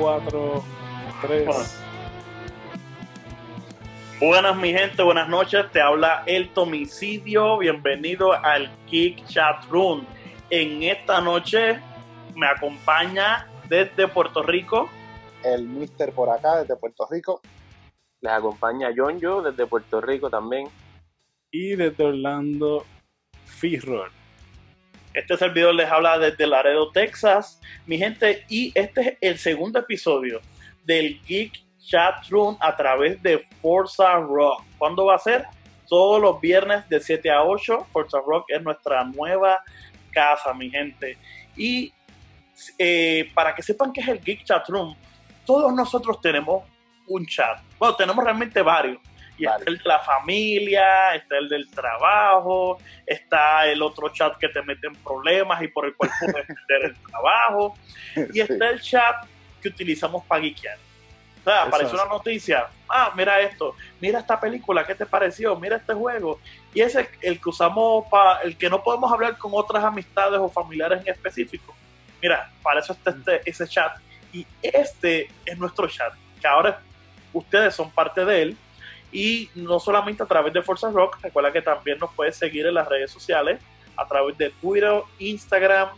4, 3. Buenas mi gente, buenas noches. Te habla el Tomicidio. Bienvenido al Kick Chat Room. En esta noche me acompaña desde Puerto Rico el Mister por acá desde Puerto Rico. Les acompaña John Yo desde Puerto Rico también. Y desde Orlando, Firror. Este servidor les habla desde Laredo, Texas. Mi gente, y este es el segundo episodio del Geek Chat Room a través de Forza Rock. ¿Cuándo va a ser? Todos los viernes de 7 a 8. Forza Rock es nuestra nueva casa, mi gente. Y eh, para que sepan qué es el Geek Chat Room, todos nosotros tenemos un chat. Bueno, tenemos realmente varios. Y está el de la familia, está el del trabajo, está el otro chat que te mete en problemas y por el cual puedes perder el trabajo. Y está el chat que utilizamos para guiquear. O sea, aparece una noticia, ah, mira esto, mira esta película, ¿qué te pareció? Mira este juego. Y ese es el que usamos para, el que no podemos hablar con otras amistades o familiares en específico. Mira, para eso está este, ese chat. Y este es nuestro chat, que ahora ustedes son parte de él. Y no solamente a través de Forza Rock, recuerda que también nos puedes seguir en las redes sociales, a través de Twitter, Instagram,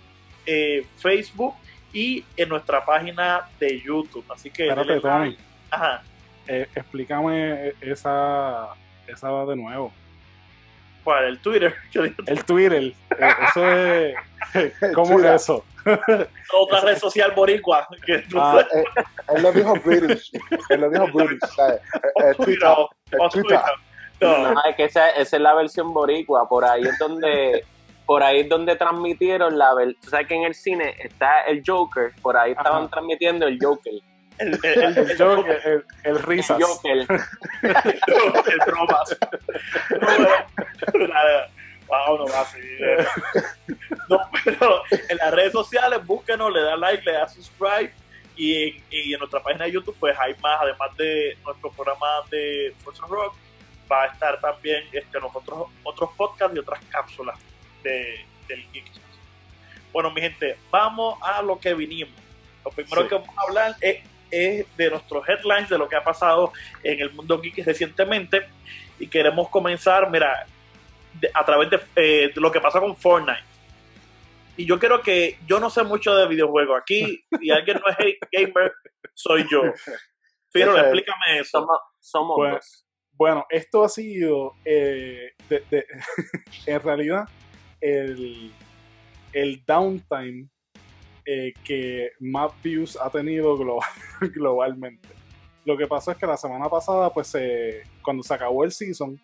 eh, Facebook y en nuestra página de YouTube. Así que. Espérate. Ajá. Eh, explícame esa, esa de nuevo. ¿Cuál? ¿El Twitter? El Twitter. Eh, eso es. ¿Cómo es eso? Otra red social boricua. Que ah, eh, él lo dijo British. Él lo dijo British. Twitter. No. es que esa, esa, es la versión boricua. Por ahí es donde. Por ahí es donde transmitieron la. Tú sabes que en el cine está el Joker. Por ahí estaban transmitiendo el Joker. El, el, el, el, Joker, el, el risas. El Joker. el bromas. No va a seguir. No, pero en las redes sociales, búsquenos, le da like, le da subscribe. Y en, y en nuestra página de YouTube, pues hay más, además de nuestro programa de Forza Rock, va a estar también este, nosotros otros podcasts y otras cápsulas de, del Geek Bueno, mi gente, vamos a lo que vinimos. Lo primero que vamos a hablar es, es, de nuestros headlines, de lo que ha pasado en el mundo geek recientemente. Y queremos comenzar, mira, a través eh, de, lo que pasa con Fortnite. Y yo creo que yo no sé mucho de videojuegos. Aquí, si alguien no es gamer, soy yo. Pero explícame eso. Somos, bueno, bueno, esto ha sido, eh, en realidad, el, el downtime eh, que más views ha tenido global, globalmente. Lo que pasó es que la semana pasada, pues cuando se acabó el season,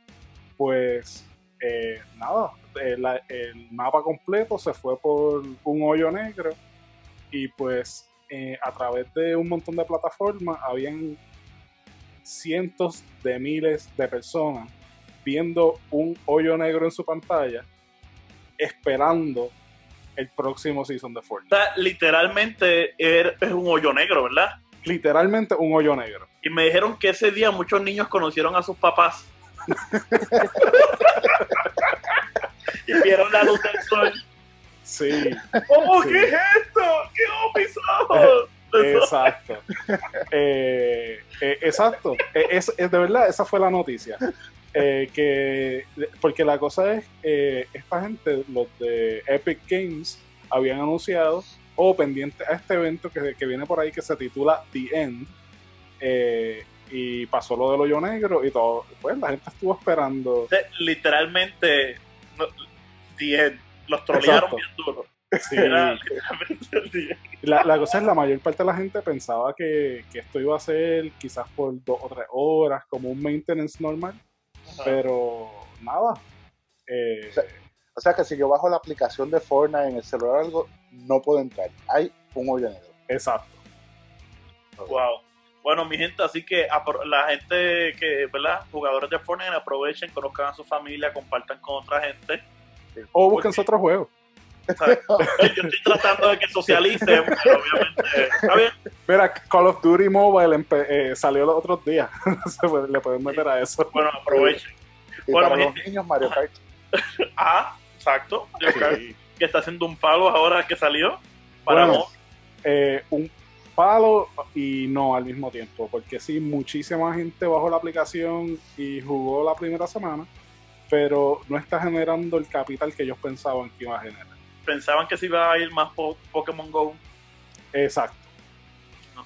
pues eh, nada, eh, el, mapa completo se fue por un hoyo negro y pues eh, a través de un montón de plataformas habían cientos de miles de personas viendo un hoyo negro en su pantalla esperando el próximo season de Fortnite. literalmente er, es un hoyo negro, ¿verdad? Literalmente un hoyo negro. Y me dijeron que ese día muchos niños conocieron a sus papás y vieron la luz del sol. Sí. ¿Cómo? ¿Qué es esto? ¿Qué mis ojos? Exacto. Eh, eh, exacto. Eh, es, es, de verdad, esa fue la noticia. que, porque la cosa es, esta gente, los de Epic Games, habían anunciado, o pendiente a este evento que, que, viene por ahí que se titula The End, y pasó lo del hoyo negro y todo. Pues la gente estuvo esperando. Literalmente, los trolearon bien duro. la, la, cosa es la mayor parte de la gente pensaba que, que, esto iba a ser quizás por dos o tres horas, como un maintenance normal, pero nada. Eh, o, sea, que si yo bajo la aplicación de Fortnite en el celular algo, no puedo entrar. Hay un hoyo negro. Exacto. Wow. Bueno, mi gente, así que la gente que, ¿verdad? Jugadores de Fortnite aprovechen, conozcan a su familia, compartan con otra gente. O busquen su otro juego. Yo estoy tratando de que socialicen, pero obviamente. ¿Está bien? Mira, Call of Duty Mobile eh, salió los otros días. Le pueden meter a eso. Bueno, aprovechen. Y bueno, para los niños, Mario Kart. ah, exacto. Mario Kart, que está haciendo un pago ahora que salió. Para bueno, eh, un palo y no al mismo tiempo, porque sí, muchísima gente bajó la aplicación y jugó la primera semana, pero no está generando el capital que ellos pensaban que iba a generar. Pensaban que se iba a ir más Pokémon Go. Exacto.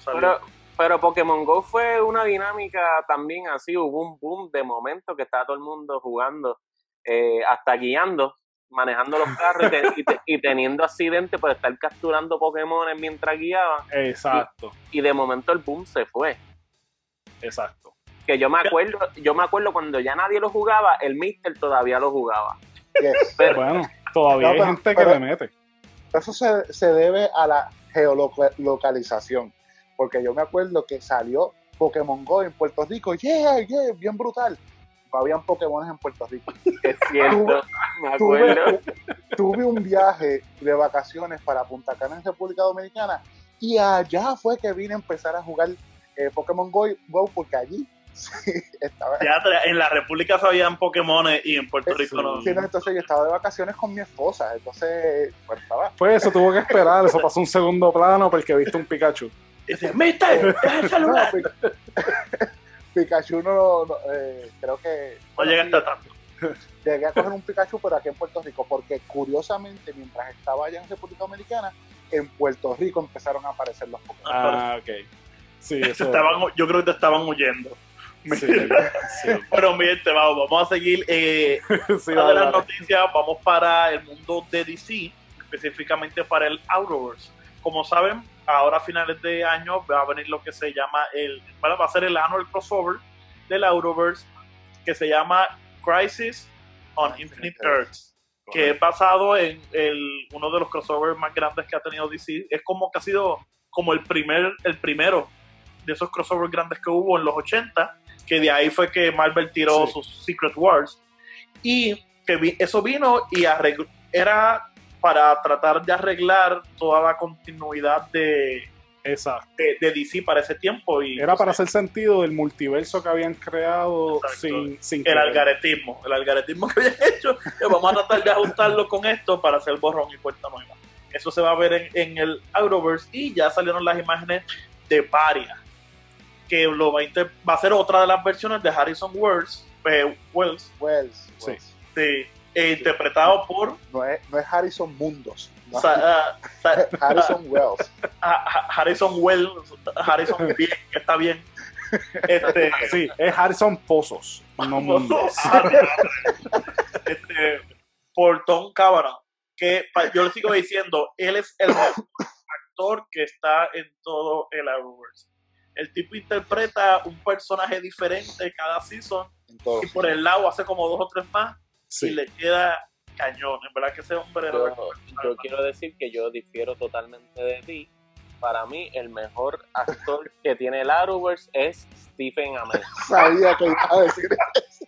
pero, pero Pokémon Go fue una dinámica también así, hubo un boom de momento que estaba todo el mundo jugando, eh, hasta guiando manejando los carros y, teniendo accidentes por estar capturando Pokémon mientras guiaban. Exacto. Y, de momento el boom se fue. Exacto. Que yo me acuerdo, yo me acuerdo cuando ya nadie lo jugaba, el Mister todavía lo jugaba. Pero, bueno, todavía hay gente que le mete. Eso se, se debe a la geolocalización. Porque yo me acuerdo que salió Pokémon Go en Puerto Rico, yeah, yeah, bien brutal habían Pokémon en Puerto Rico. Es cierto, me acuerdo. Tuve, un viaje de vacaciones para Punta Cana en República Dominicana y allá fue que vine a empezar a jugar eh, Pokémon Go, porque allí sí, estaba. Ya, en la República sabían Pokémon y en Puerto Rico no. Sí, entonces yo estaba de vacaciones con mi esposa, entonces pues estaba. Pues eso tuvo que esperar, eso pasó un segundo plano porque viste un Pikachu. Y dice, ¡Mister! ¡Deja el celular! Pikachu no, eh, creo que... No llegaste a tanto. Llegué a coger un Pikachu, pero aquí en Puerto Rico, porque curiosamente, mientras estaba allá en República Dominicana, en Puerto Rico empezaron a aparecer los Pokémon. Ah, ok. Sí, eso... yo creo que te estaban huyendo. Sí, Bueno, mi gente, vamos, vamos a seguir. Eh, una de las noticias, vamos para el mundo de DC, específicamente para el Outerverse. Como saben, ahora a finales de año va a venir lo que se llama el, va a ser el annual crossover del Autoverse que se llama Crisis on Infinite Earths, que es basado en el, uno de los crossovers más grandes que ha tenido DC. Es como que ha sido como el primer, el primero de esos crossovers grandes que hubo en los 80, que de ahí fue que Marvel tiró sus Secret Wars. Y que eso vino y era para tratar de arreglar toda la continuidad de, de, DC para ese tiempo. Y, Era para hacer sentido del multiverso que habían creado sin, sin, El algaretismo, el algaretismo que habían hecho, que vamos a tratar de ajustarlo con esto para hacer borrón y puerta nueva. Eso se va a ver en, el Arrowverse y ya salieron las imágenes de Paria, que lo va a, va a ser otra de las versiones de Harrison Wells. Eh, Wells. Wells. Sí. sí eh, interpretado por... No es, no es Harrison Mundos. Ah, Harrison Wells. Harrison Wells, Harrison bien, que está bien. Este, sí, es Harrison Pozos, no Mundos. este, por Tom que yo le sigo diciendo, él es el actor que está en todo el Arrowverse. El tipo interpreta un personaje diferente cada season y por el lado hace como dos o tres más y le queda cañón. En verdad que ese hombre. Yo, yo quiero decir que yo difiero totalmente de ti. Para mí, el mejor actor que tiene el Arrowverse es Stephen Amell. Sabía que iba a decir eso.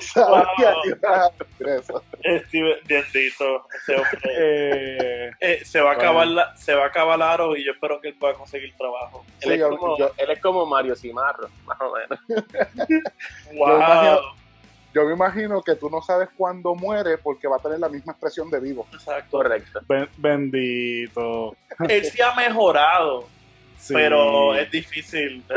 Sabía que iba a decir eso. Steven, bendito, ese hombre. Eh, eh, se va a acabar la, se va a acabar Arrow y yo espero que él pueda conseguir trabajo. él, es como, él, es como, Mario Cimarro, más o menos. wow yo me imagino que tú no sabes cuándo muere porque va a tener la misma expresión de vivo. Exacto. Correcto. bendito. Él sí ha mejorado. Pero es difícil.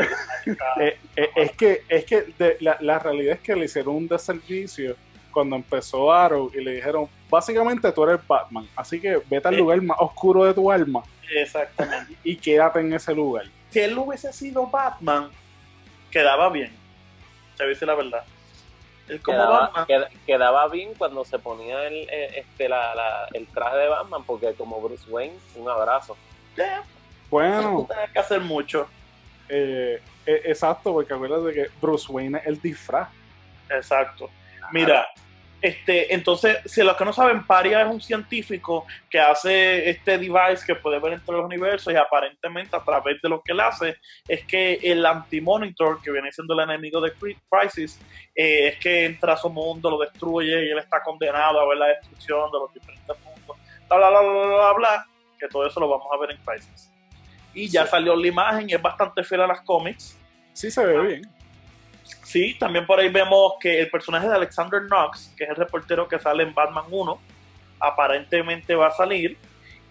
Eh, eh, es que, es que la, realidad es que le hicieron un deservicio cuando empezó Arrow y le dijeron, básicamente tú eres Batman, así que vete al eh. lugar más oscuro de tu alma. Exactamente. Y, quédate en ese lugar. Si él hubiese sido Batman, quedaba bien. Se dice la verdad quedaba, bien cuando se ponía el, eh, este, el traje de Batman, porque como Bruce Wayne, un abrazo. Bueno. No que hacer mucho. Eh, eh, exacto, porque acuérdate que Bruce Wayne es el disfraz. Exacto. Mira, este, entonces, si los que no saben, Paria es un científico que hace este device que puede ver entre los universos y aparentemente a través de lo que él hace es que el anti-monitor, que viene siendo el enemigo de Crisis, eh, es que entra a su mundo, lo destruye y él está condenado a ver la destrucción de los diferentes mundos, bla, bla, bla, bla, bla, bla que todo eso lo vamos a ver en Crisis. Y ya salió la imagen y es bastante fiel a las cómics. Sí, se ve bien Sí, también por ahí vemos que el personaje de Alexander Knox, que es el reportero que sale en Batman 1, aparentemente va a salir.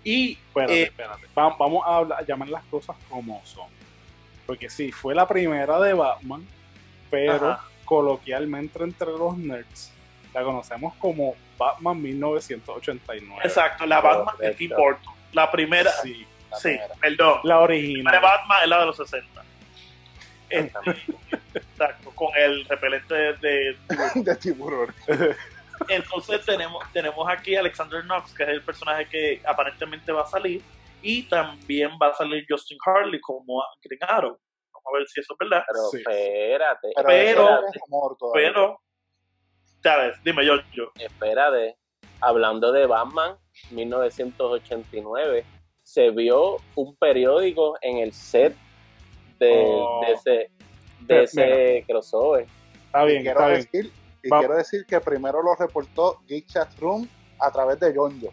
Y Espérate, eh, espérate. Va- vamos a hablar- llamar las cosas como son. Porque sí, fue la primera de Batman, pero Ajá. coloquialmente entre los nerds la conocemos como Batman 1989. exacto, la Batman de. Tim Burton. La primera, Sí, La sí, primera. perdón. la La de original. Batman es la de los 60. Este, exacto, con el repelente de, de- de tiburón. Entonces tenemos, tenemos aquí a Alexander Knox, que es el personaje que aparentemente va a salir, y también va a salir Justin Harley como Green Arrow. Vamos a ver si eso es verdad. Pero Sí. espérate, Pero, Pero- ¿sabes? Dime yo, yo. espérate. Hablando de Batman, 1989, se vio un periódico en el set de, Oh. de ese, de Mira. ese crossover. Está y bien, quiero está bien. decir, y Va- quiero decir que primero lo reportó Geek Chat Room a través de correcto.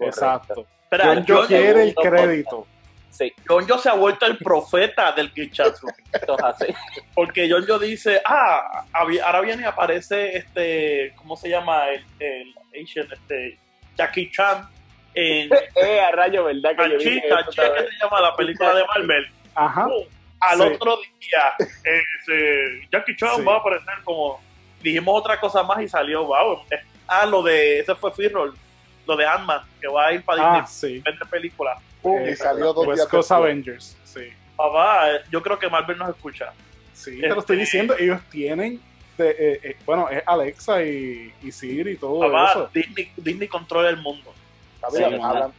Exacto. Espera, John quiere el crédito. Sí, John Yo se ha vuelto el profeta del Geek Chat Room. esto es así. Porque John Yo dice, ah, ahora viene y aparece este, ¿cómo se llama? El, el Asian, este, Jackie Chan en eh, a rayo, ¿verdad? Que yo dije Canchita, eso Che, ¿qué otra vez. se llama la película de Marvel? Ajá. Al Sí. otro día, ese, Jackie Chan Sí. va a aparecer como. Dijimos otra cosa más y salió, wow. eh, Ah, lo de. Ese fue Firrol. Lo de Ant-Man, que va a ir para Ah, Disney sí. vender películas. Eh, y salió dos West días Coast después. Avengers. Sí. Papá, eh, yo creo que Marvel nos escucha. Sí, te lo estoy Este- diciendo. Ellos tienen. de- eh, eh, bueno, es Alexa y, y Siri y todo Papá, eso. Disney, Disney controla el mundo. Está Sí, hablan- hablando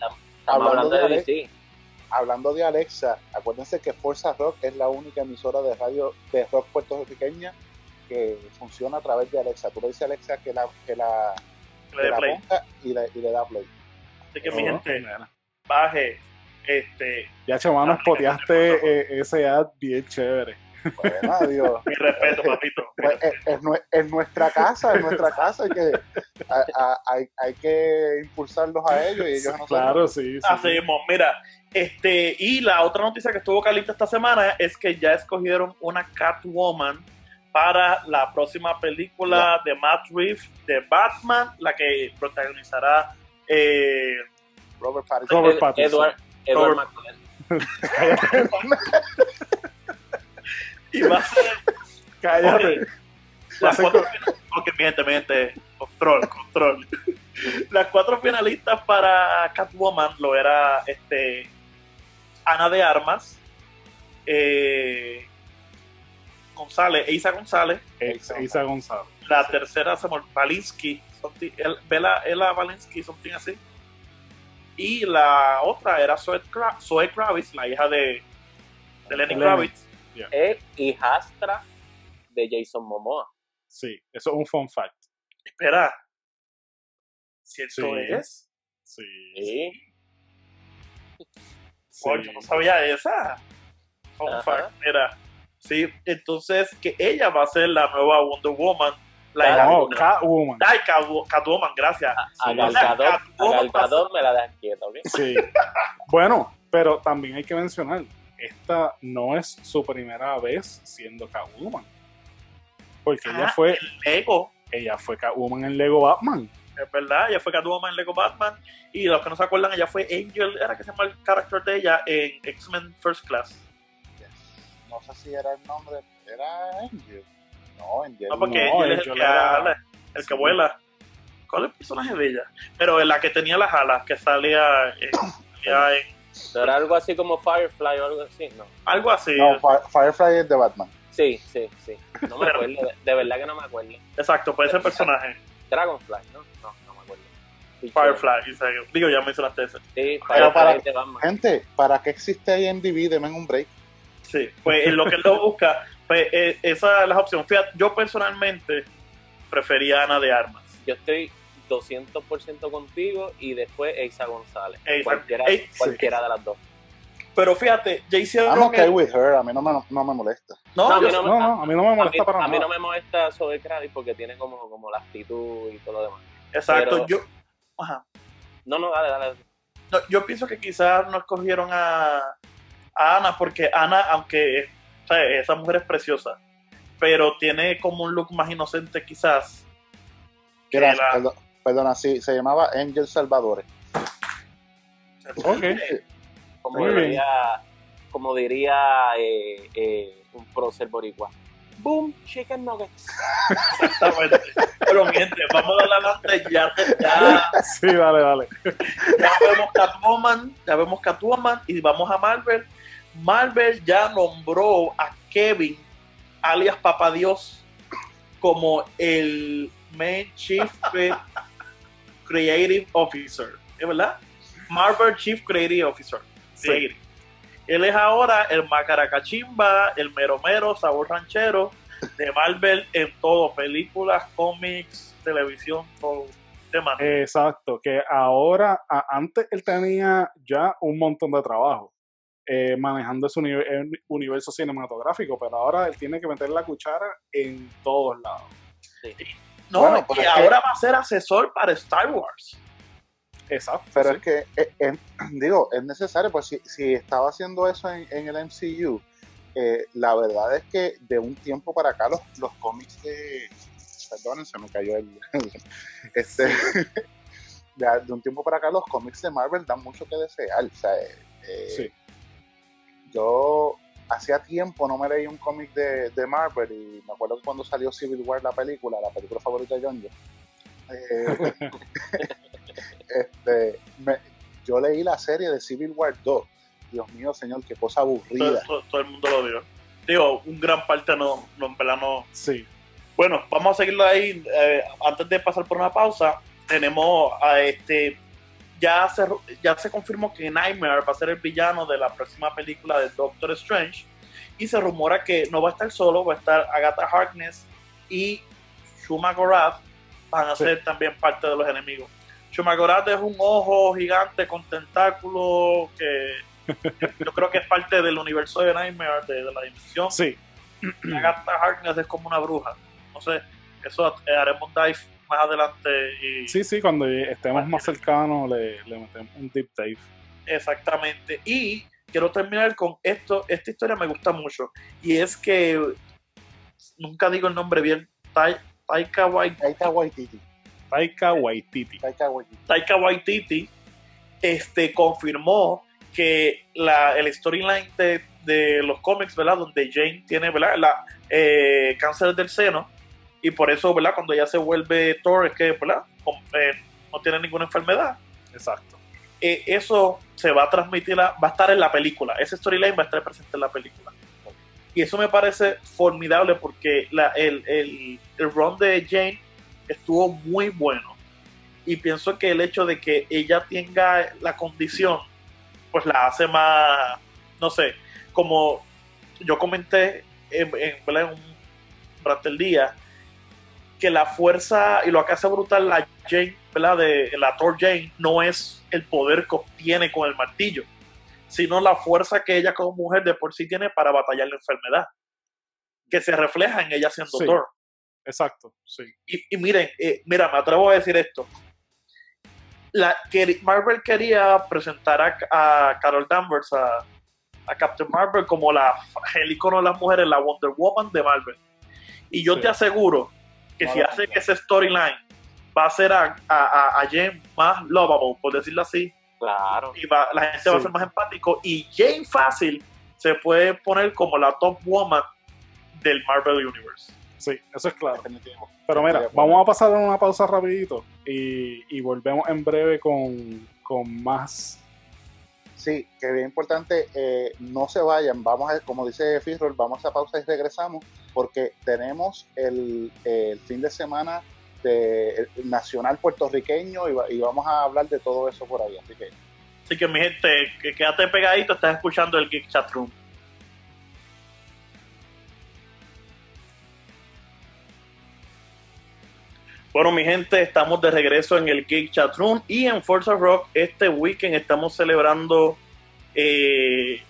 hablando de de DC. Hablando de Alexa, acuérdense que Forza Rock es la única emisora de radio de rock puertorriqueña que funciona a través de Alexa. Tú le dices a Alexa que la, que la, Le que la ponga y le, y le da play. Así que, mi Oh, gente, mira. baje. Este, Ya, chamano, Ah, spoteaste eh, ese ad bien chévere. Bueno, adiós. mi respeto, papito. mi Pues, es, es nue- es nuestra casa, es nuestra casa, hay que, a- a- hay, hay que impulsarlos a ellos y ellos a nosotros. Claro, sí. sí. Así mismo, mira, este, y la otra noticia que estuvo caliente esta semana es que ya escogieron una Catwoman para la próxima película de Matt Reeves de Batman, la que protagonizará eh, Robert Pattinson. Robert Ed- Pattinson. Edward, Edward Robert- y va a ser Cállate. las cuatro ok, miente, miente, control, control. Las cuatro finalistas para Catwoman lo era este Ana de Armas, eh, González, Isa González, Isa Isa González. la tercera se Valinsky, something- El- Ella Valinsky, something así. Y la otra era Zoe, Kra- Zoe Kravitz, la hija de, de Lenny. Kravitz. Es hijastra de Jason Momoa. Sí, eso es un fun fact. Espera, ¿cierto Sí. es? Sí. Sí. Sí. Coño, yo no sabía esa. Fact, mira. Sí, entonces que ella va a ser la nueva Wonder Woman. La No, Catwoman. Ay, Catwo- Catwoman, gracias. A a Catwoman Gal Gadot me la das quieta, ¿ok? Sí. Bueno, pero también hay que mencionar, esta no es su primera vez siendo Catwoman. Porque ella Ah, fue, el Lego. ella fue Catwoman en Lego Batman. Es verdad, ella fue Catwoman en Lego Batman. Y los que no se acuerdan, ella fue Angel, era que se llama el carácter de ella en X-Men First Class. No sé si era el nombre, era Angel. No, Angel. No, porque No, Angel es el que, era- ala, el que sí. vuela. ¿Cuál es el personaje de ella? Pero la que tenía las alas, que salía, eh, salía en ¿No era algo así como Firefly o algo así? No. algo así. No, Fi- Firefly es de Batman. Sí, sí, sí. No me acuerdo, de, de verdad que no me acuerdo. Exacto, pues ese personaje. Dragonfly, ¿no? No, no me acuerdo. Firefly. sea, Digo, ya mencionaste ese. Sí, Pero Firefly para- de Batman. Gente, ¿para qué existe IMDb? Denme un break. Sí, pues en lo que él lo busca, pues eh, esa es la opción. Fíjate, yo personalmente prefería Ana de Armas. Yo estoy 200% contigo y después Eisa González. Cualquiera sí. cualquiera de las dos. Pero fíjate, ya hicieron I'm okay with her, a mí no me, no me molesta. No, No, a mí yo- no No, no, a mí no me A mí, molesta para a mí nada. no me molesta sobre Kravitz porque tiene como, como la actitud y todo lo demás. exacto. pero- Yo, ajá. No, no, dale, dale. No, yo pienso que quizás no escogieron a, a Ana porque Ana, aunque o sea, esa mujer es preciosa, pero tiene como un look más inocente quizás. que Gracias, la- perdón- perdona, sí, se llamaba Angel Salvadores. Ok. Como diría, como diría eh, eh, un prócer boricua. Boom, chicken nuggets. Exactamente. Pero miente, vamos a adelante, ya, ya. Sí, dale, dale. Ya vemos Catwoman, ya vemos Catwoman y vamos a Marvel. Marvel ya nombró a Kevin, alias Papa Dios, como el Main Chief Creative Officer. ¿Es verdad? Marvel Chief Creative Officer. Sí. Él es ahora el macaracachimba, el mero mero, sabor ranchero de Marvel en todo, películas, cómics, televisión, todo. Tema. Exacto, que ahora, a- antes él tenía ya un montón de trabajo eh, manejando su uni- el universo cinematográfico, pero ahora él tiene que meter la cuchara en todos lados. no, bueno, pues y es que- ahora va a ser asesor para Star Wars. Exacto. Pero sí. es que, eh, eh, digo, es necesario, pues si, si estaba haciendo eso en, en el MCU, eh, la verdad es que de un tiempo para acá los, los cómics de... Perdonen, se me cayó el... este, de, de un tiempo para acá los cómics de Marvel dan mucho que desear. O sea, eh, Sí. yo hacía tiempo no me leí un cómic de, de Marvel y me acuerdo que cuando salió Civil War la película, la película favorita de John Yo, eh, este, me- yo leí la serie de Civil War 2. Dios mío, señor, qué cosa aburrida. todo- todo el mundo lo dio. Digo, un gran parte no, no en verdad no. Sí, Bueno, vamos a seguirlo ahí. eh, antes de pasar por una pausa, tenemos a este. Ya se, ya se confirmó que Nightmare va a ser el villano de la próxima película de Doctor Strange. Y se rumora que no va a estar solo, va a estar Agatha Harkness y Shuma Gorath van a Sí. ser también parte de los enemigos. Shuma Gorath es un ojo gigante con tentáculos que yo creo que es parte del universo de Nightmare, de, de la dimensión. sí, Agatha Harkness es como una bruja. No sé, eso eh, haremos dive más adelante y sí, sí, cuando estemos más cercanos le, le metemos un deep dive. exactamente. Y quiero terminar con esto. Esta historia me gusta mucho y es que nunca digo el nombre bien. Taika Waititi, Taika Waititi. Taika Waititi. Taika Waititi. Taika Waititi este, confirmó que la, el storyline de, de los cómics, ¿verdad? Donde Jane tiene, ¿verdad? La, eh, cáncer del seno y por eso, ¿verdad? Cuando ella se vuelve Thor es que, ¿verdad? Con- eh, no tiene ninguna enfermedad. Exacto. Eh, eso se va a transmitir, a- va a estar en la película. Ese storyline va a estar presente en la película. Y eso me parece formidable porque la, el, el, el run de Jane estuvo muy bueno. Y pienso que el hecho de que ella tenga la condición, pues la hace más, no sé, como yo comenté en, un durante el día, que la fuerza y lo que hace brutal la Jane. De la Thor Jane, no es el poder que obtiene con el martillo, sino la fuerza que ella como mujer de por sí tiene para batallar la enfermedad, que se refleja en ella siendo Sí. Thor. Exacto, sí. Y, y miren, eh, mira, me atrevo a decir esto. La, que Marvel quería presentar a, a Carol Danvers, a, a Captain Marvel, como la, el icono de las mujeres, la Wonder Woman de Marvel. Y yo Sí. te aseguro que si compré. ese storyline, va a ser a, a, a, a Jane más lovable, por decirlo así, Claro. y va- la gente va a ser más empático. Y Jane fácil se puede poner como la top woman del Marvel Universe. Sí, eso es claro. Definitivo. Pero mira, vamos a pasar a una pausa rapidito y, y volvemos en breve con, con más. Sí, que bien importante, eh, no se vayan, vamos a, como dice Firrol, vamos a pausa y regresamos, porque tenemos el, el fin de semana el nacional puertorriqueño y, va- y vamos a hablar de todo eso por ahí, así que Así que mi gente, que quédate pegadito, estás escuchando el Geek Chat Room. Bueno, mi gente, estamos de regreso en el Geek Chat Room y en Forza Rock este weekend estamos celebrando eh,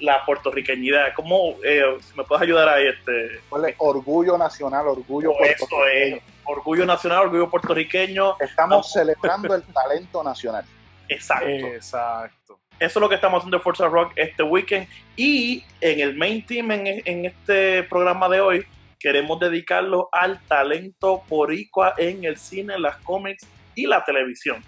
la puertorriqueñidad. ¿Cómo eh, si me puedes ayudar ahí? Este, orgullo nacional, orgullo Oh, eso puertorriqueño. es, orgullo nacional, orgullo puertorriqueño. Estamos celebrando el talento nacional. Exacto. Exacto. Eso es lo que estamos haciendo en Forza Rock este weekend. Y en el main team, en, en este programa de hoy, queremos dedicarlo al talento boricua en el cine, las cómics y la televisión.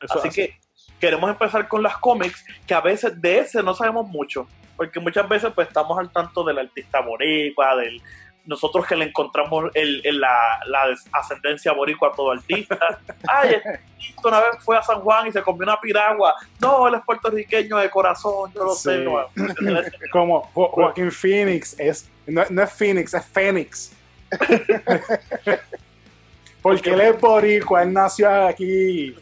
Eso Así que queremos empezar con las cómics, que a veces de ese no sabemos mucho, porque muchas veces pues estamos al tanto del artista boricua, del nosotros que le encontramos el, la, la, ascendencia boricua a todo artista. Ay, este una vez fue a San Juan y se comió una piragua. No, él es puertorriqueño de corazón, yo lo sé. No. Como Joaquín Phoenix, es, no, es Phoenix, es Phoenix. Porque él es boricua, él nació aquí.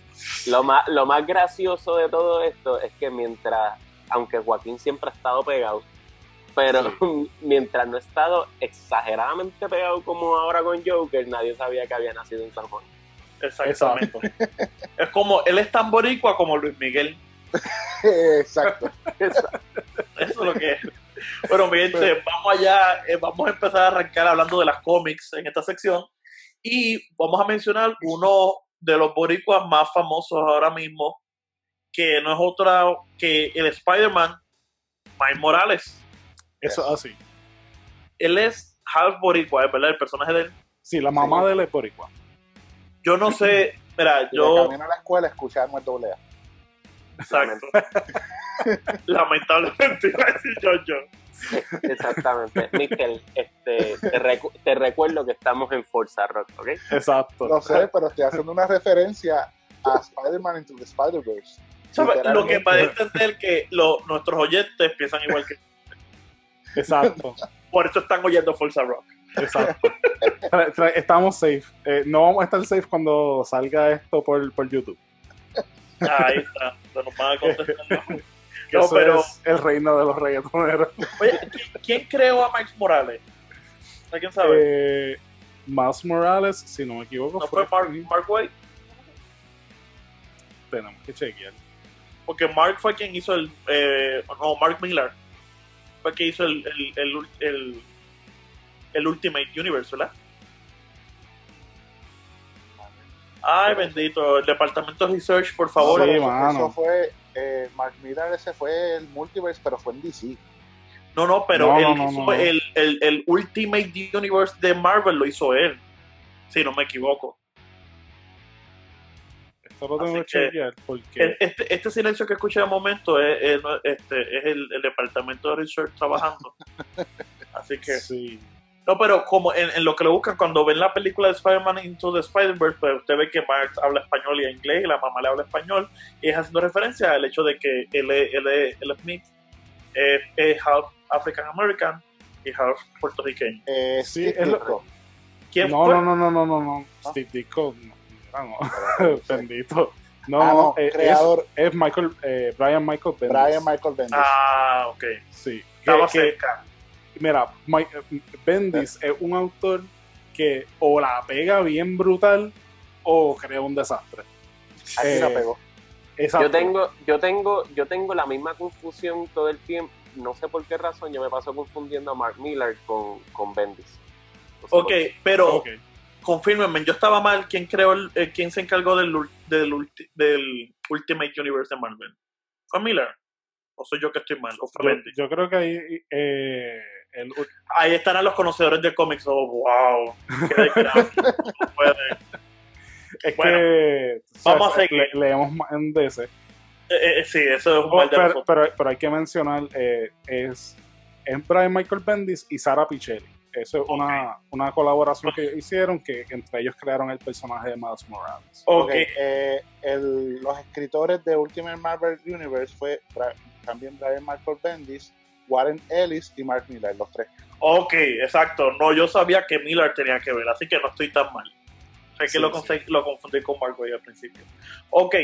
Lo más, lo más gracioso de todo esto es que mientras, aunque Joaquín siempre ha estado pegado, pero mientras no ha estado exageradamente pegado como ahora con Joker, nadie sabía que había nacido en San Juan. Exactamente. es como, él es tan boricua como Luis Miguel. Exacto. Eso es lo que es. Bueno, mi gente, vamos allá, eh, vamos a empezar a arrancar hablando de las cómics en esta sección y vamos a mencionar uno de los boricuas más famosos ahora mismo, que no es otro que el Spider-Man, Miles Morales. Eso así. Él es half boricua, ¿verdad? El personaje de él. Sí, la mamá de él es boricua. Yo no sé, mira, yo... Camino a la escuela escuchamos el doble A. Exacto. Lamentablemente iba a decir yo, yo. Exactamente. Mister, este, te, recuerdo que estamos en Forza Rock, ¿ok? Exacto. Lo sé, pero estoy haciendo una referencia a Spider-Man Into the Spider-Verse. Lo que para entender que lo, nuestros oyentes piensan igual que Exacto. Por eso están oyendo Forza Rock. Exacto. Estamos safe. Eh, no vamos a estar safe cuando salga esto por, por YouTube. Ahí está. Se nos van a contestar. no, pero es el reino de los reggaetoneros. Oye, ¿quién, creó a Miles Morales? ¿Quién sabe? Eh, Miles Morales, si no me equivoco, ¿No fue, Mark, Mark White? Tenemos que chequear. Porque Mark fue quien hizo el. Eh, no, Mark Miller fue que hizo el, el, el, el, Ultimate Universe, ¿verdad? Ay, bendito. El departamento de research, por favor. Sí, eso, fue. Eh, Mark Miller, ese fue el multiverse, pero fue en DC. No, no, pero el, el, el, Ultimate Universe de Marvel lo hizo él. Si no me equivoco. Este, este, silencio que escuché de momento es, este, es el, departamento de research trabajando. Así que. Sí. No, pero como en, lo que lo buscan, cuando ven la película de Spider-Man Into the Spider-Verse, pues usted ve que Marx habla español y inglés, y la mamá le habla español, y es haciendo referencia al hecho de que él, él, él es mix, es, half African American y half puertorriqueño. Eh, sí, es lo... ¿Quién no, no, no, no, no, no, no, Steve Ditko, Bendito. No, ah, no, eh, creador. Es, Michael, eh, Brian Michael Bendis. Brian Michael Bendis. Ah, ok. Sí. Estaba cerca. Mira, eh, Bendis es un autor que o la pega bien brutal o crea un desastre. Así la pegó. Yo tengo, yo tengo, yo tengo la misma confusión todo el tiempo. No sé por qué razón yo me paso confundiendo a Mark Miller con, con Bendis. ok, pero confírmenme, yo estaba mal. ¿Quién creó, el, eh, quién se encargó del, del, del, Ultimate Universe de Marvel? ¿Fue Miller? ¿O soy yo que estoy mal? yo, creo que ahí. Eh, ahí estarán los conocedores de cómics. Oh, wow. Qué desgracia. Es que. Vamos a seguir. leemos más en DC. Eh, eh, sí, eso es un oh, pero, pero, pero, hay que mencionar: es, es Brian Michael Bendis y Sara Pichelli. Eso es una, una, colaboración que hicieron que entre ellos crearon el personaje de Miles Morales. Ok, eh, el, los escritores de Ultimate Marvel Universe fue también Brian Michael Bendis, Warren Ellis y Mark Miller, los tres. Ok, exacto. No, yo sabía que Miller tenía que ver, así que no estoy tan mal. Sé que lo, lo, confundí con Mark al principio. Ok,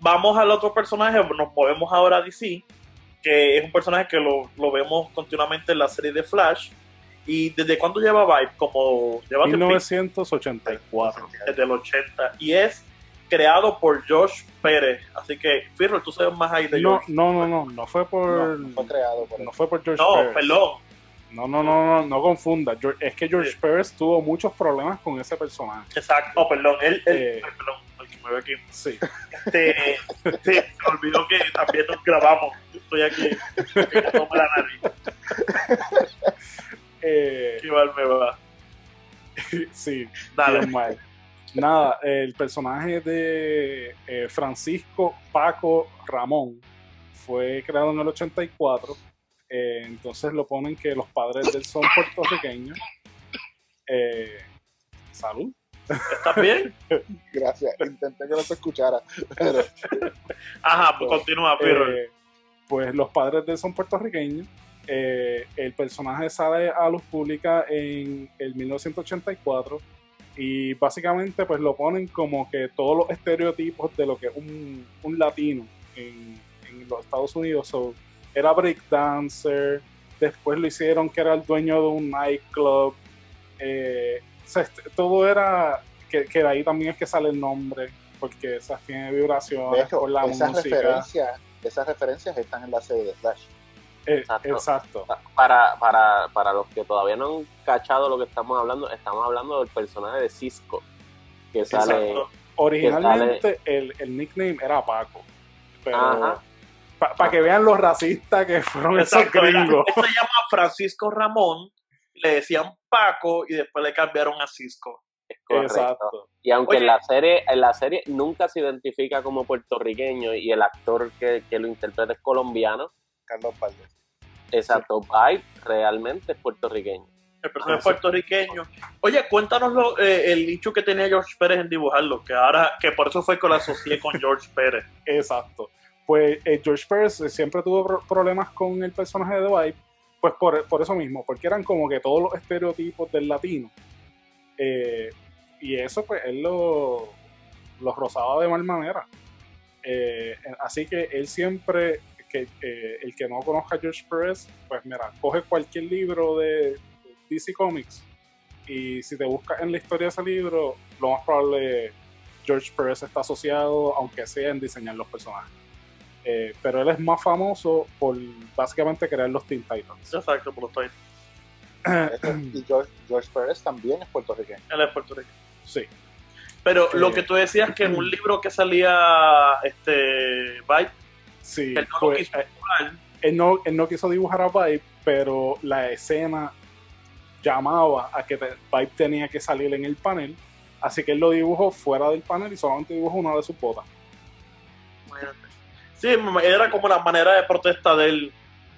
vamos al otro personaje, nos movemos ahora a DC, que es un personaje que lo, lo vemos continuamente en la serie de Flash ¿Y desde cuándo lleva Vibe? Como lleva 1984. Desde el 80. Y es creado por Josh Pérez. Así que, Firro, tú sabes más ahí de no, No, no, no, no fue por. No, fue creado por. No fue por Josh no, Pérez. No, perdón. No, no, no, no, no confunda. Es que George Pérez tuvo muchos problemas con ese personaje. Exacto. Oh, perdón. Él, él eh, perdón, el que me ve aquí. Sí. Este, sí, se me olvidó que también nos grabamos. Estoy aquí. La nariz. Eh, Qué mal me va. sí, Dale. mal. nada, el personaje de eh, Francisco Paco Ramón fue creado en el 84. eh, entonces lo ponen que los padres de él son puertorriqueños. Eh, salud. ¿Estás bien? Gracias. Intenté que no se escuchara. Pero Ajá, pues continúa, Pirro. Eh, pues los padres de él son puertorriqueños. Eh, el personaje sale a luz pública en el 1984 y básicamente pues lo ponen como que todos los estereotipos de lo que es un, un latino en, en los Estados Unidos. So, era breakdancer, después lo hicieron que era el dueño de un nightclub. eh, o sea, este- todo era que, que de ahí también es que sale el nombre porque esas tiene vibraciones hecho, por la esas música. referencias, esas referencias están en la serie de Flash. Eh, Exacto. exacto. Para, para, para los que todavía no han cachado lo que estamos hablando, estamos hablando del personaje de Cisco, que sale... Exacto. Originalmente el, el nickname era Paco. Pero para que vean los racistas que fueron esos Exacto, gringos. él se llama Francisco Ramón, le decían Paco y después le cambiaron a Cisco. Es correcto. Exacto. Y aunque Oye. en la serie, en la serie nunca se identifica como puertorriqueño y el actor que, que lo interpreta es colombiano, Carlos Valdés. exacto, Vibe realmente es puertorriqueño. El personaje Ah, sí. puertorriqueño. Oye, cuéntanos lo- eh, el nicho que tenía George Pérez en dibujarlo, que ahora, que por eso fue que lo asocié con George Pérez. Exacto. Pues eh, George Pérez siempre tuvo pro- problemas con el personaje de Vibe, pues por, por eso mismo, porque eran como que todos los estereotipos del latino. Eh, y eso, pues, él lo, los rozaba de mal manera. Eh, así que él siempre, que, eh, el que no conozca a George Pérez, pues mira, coge cualquier libro de DC Comics y si te buscas en la historia de ese libro, lo más probable George Pérez está asociado, aunque sea en diseñar los personajes. Eh, pero él es más famoso por básicamente crear los Teen Titans. Exacto, por lo estoy. Y George, George Pérez también es puertorriqueño. Él es puertorriqueño. Sí, Pero lo que tú decías que en un libro que salía este Vibe, sí. él no pues, quiso eh, él, no, él no quiso dibujar a Vibe, pero la escena llamaba a que Vibe tenía que salir en el panel. Así que él lo dibujó fuera del panel y solamente dibujó una de sus botas. Sí, era como la manera de protesta de él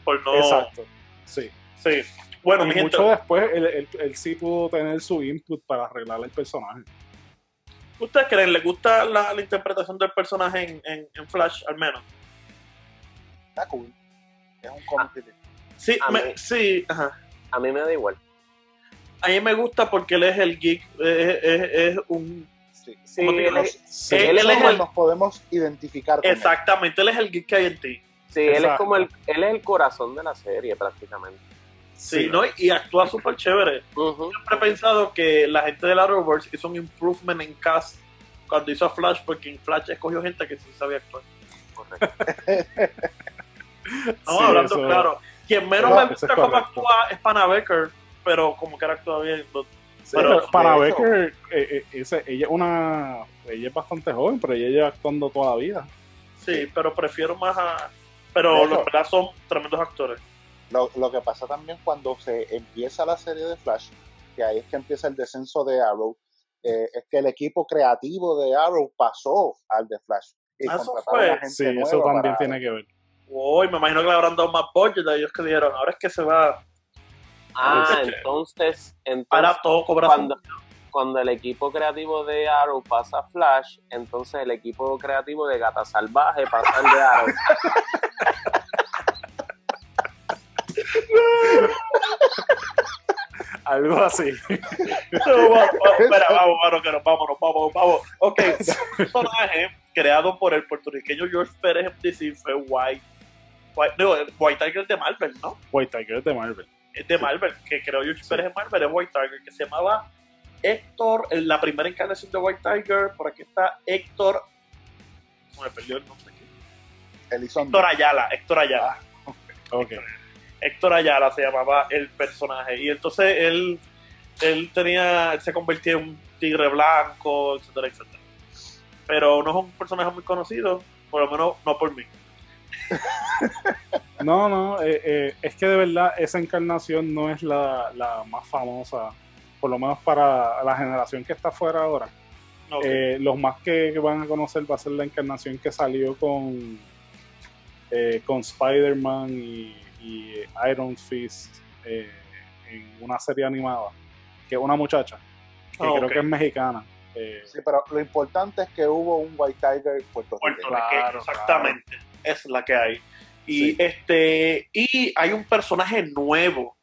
por no. Exacto. Sí. Sí. Bueno, y mi gente, mucho después él, él- él sí pudo tener su input para arreglar el personaje. ¿ustedes creen? ¿Les gusta la, la interpretación del personaje en, en- en Flash, al menos? Está cool. Es un cómic. de- Sí, A me- mí- sí, ajá. A mí me da igual. A mí me gusta porque él es el geek, es, es- es un... Sí. Sí, ¿Cómo te él es, Sí. Él- él es Nosotros el- nos podemos identificar con. Exactamente, él es el geek que hay en ti. sí, él es como el, él es el corazón de la serie prácticamente. Sí, ¿no? Y actúa súper chévere. Siempre he pensado que la gente de la Arrowverse hizo un improvement en cast cuando hizo a Flash, porque en Flash escogió gente que sí sabía actuar. Correcto. No, Sí, hablando eso- claro. Quien menos me es gusta cómo correcto. actúa es Pana Becker, pero como que él actúa bien. lo- Sí, Pero, pero hecho- Becker, eh, eh, ese- ella, es una, ella es bastante joven, pero ella lleva actuando toda la vida. Sí, pero prefiero más a... Pero los verdad son tremendos actores. Lo, lo que pasa también cuando se empieza la serie de Flash, que ahí es que empieza el descenso de Arrow, eh, es que el equipo creativo de Arrow pasó al de Flash. Y Ah, eso fue. a gente Sí, nueva eso también para- tiene que ver. Uy, me imagino que le habrán dado más budget a ellos que dijeron, ahora es que se va Ah, entonces, entonces para todo cobrar cuando, cuando el equipo creativo de Arrow pasa a Flash, entonces el equipo creativo de Gata Salvaje pasa al de Arrow. Algo así. No, va- va- espera, vamos, vamos, que nos vámonos, vamos, vamos. Ok, un personaje creado por el puertorriqueño George Pérez en DC fue White. White, no, White Tiger es de Marvel, ¿no? White Tiger de Marvel. Es de Marvel, que creó George Pérez en Marvel, es White Tiger, que se llamaba Héctor, en la primera encarnación de White Tiger, por aquí está Héctor, se me perdió el nombre aquí. Elizondo. Héctor Ayala, Héctor Ayala. Ok. Héctor Ayala se llamaba el personaje. Y entonces él, él tenía, él se convertía en un tigre blanco, etcétera, etcétera. Pero no es un personaje muy conocido, por lo menos no por mí. No, no, eh, eh, es que de verdad esa encarnación no es la, la más famosa, por lo menos para la generación que está afuera ahora. Eh, los más que, van a conocer va a ser la encarnación que salió con, eh, con Spider-Man y, Iron Fist eh, en una serie animada, que es una muchacha, que ah, creo que es mexicana. sí, pero lo importante es que hubo un White Tiger Puerto Rico. exactamente, es la que hay. Y este y hay un personaje nuevo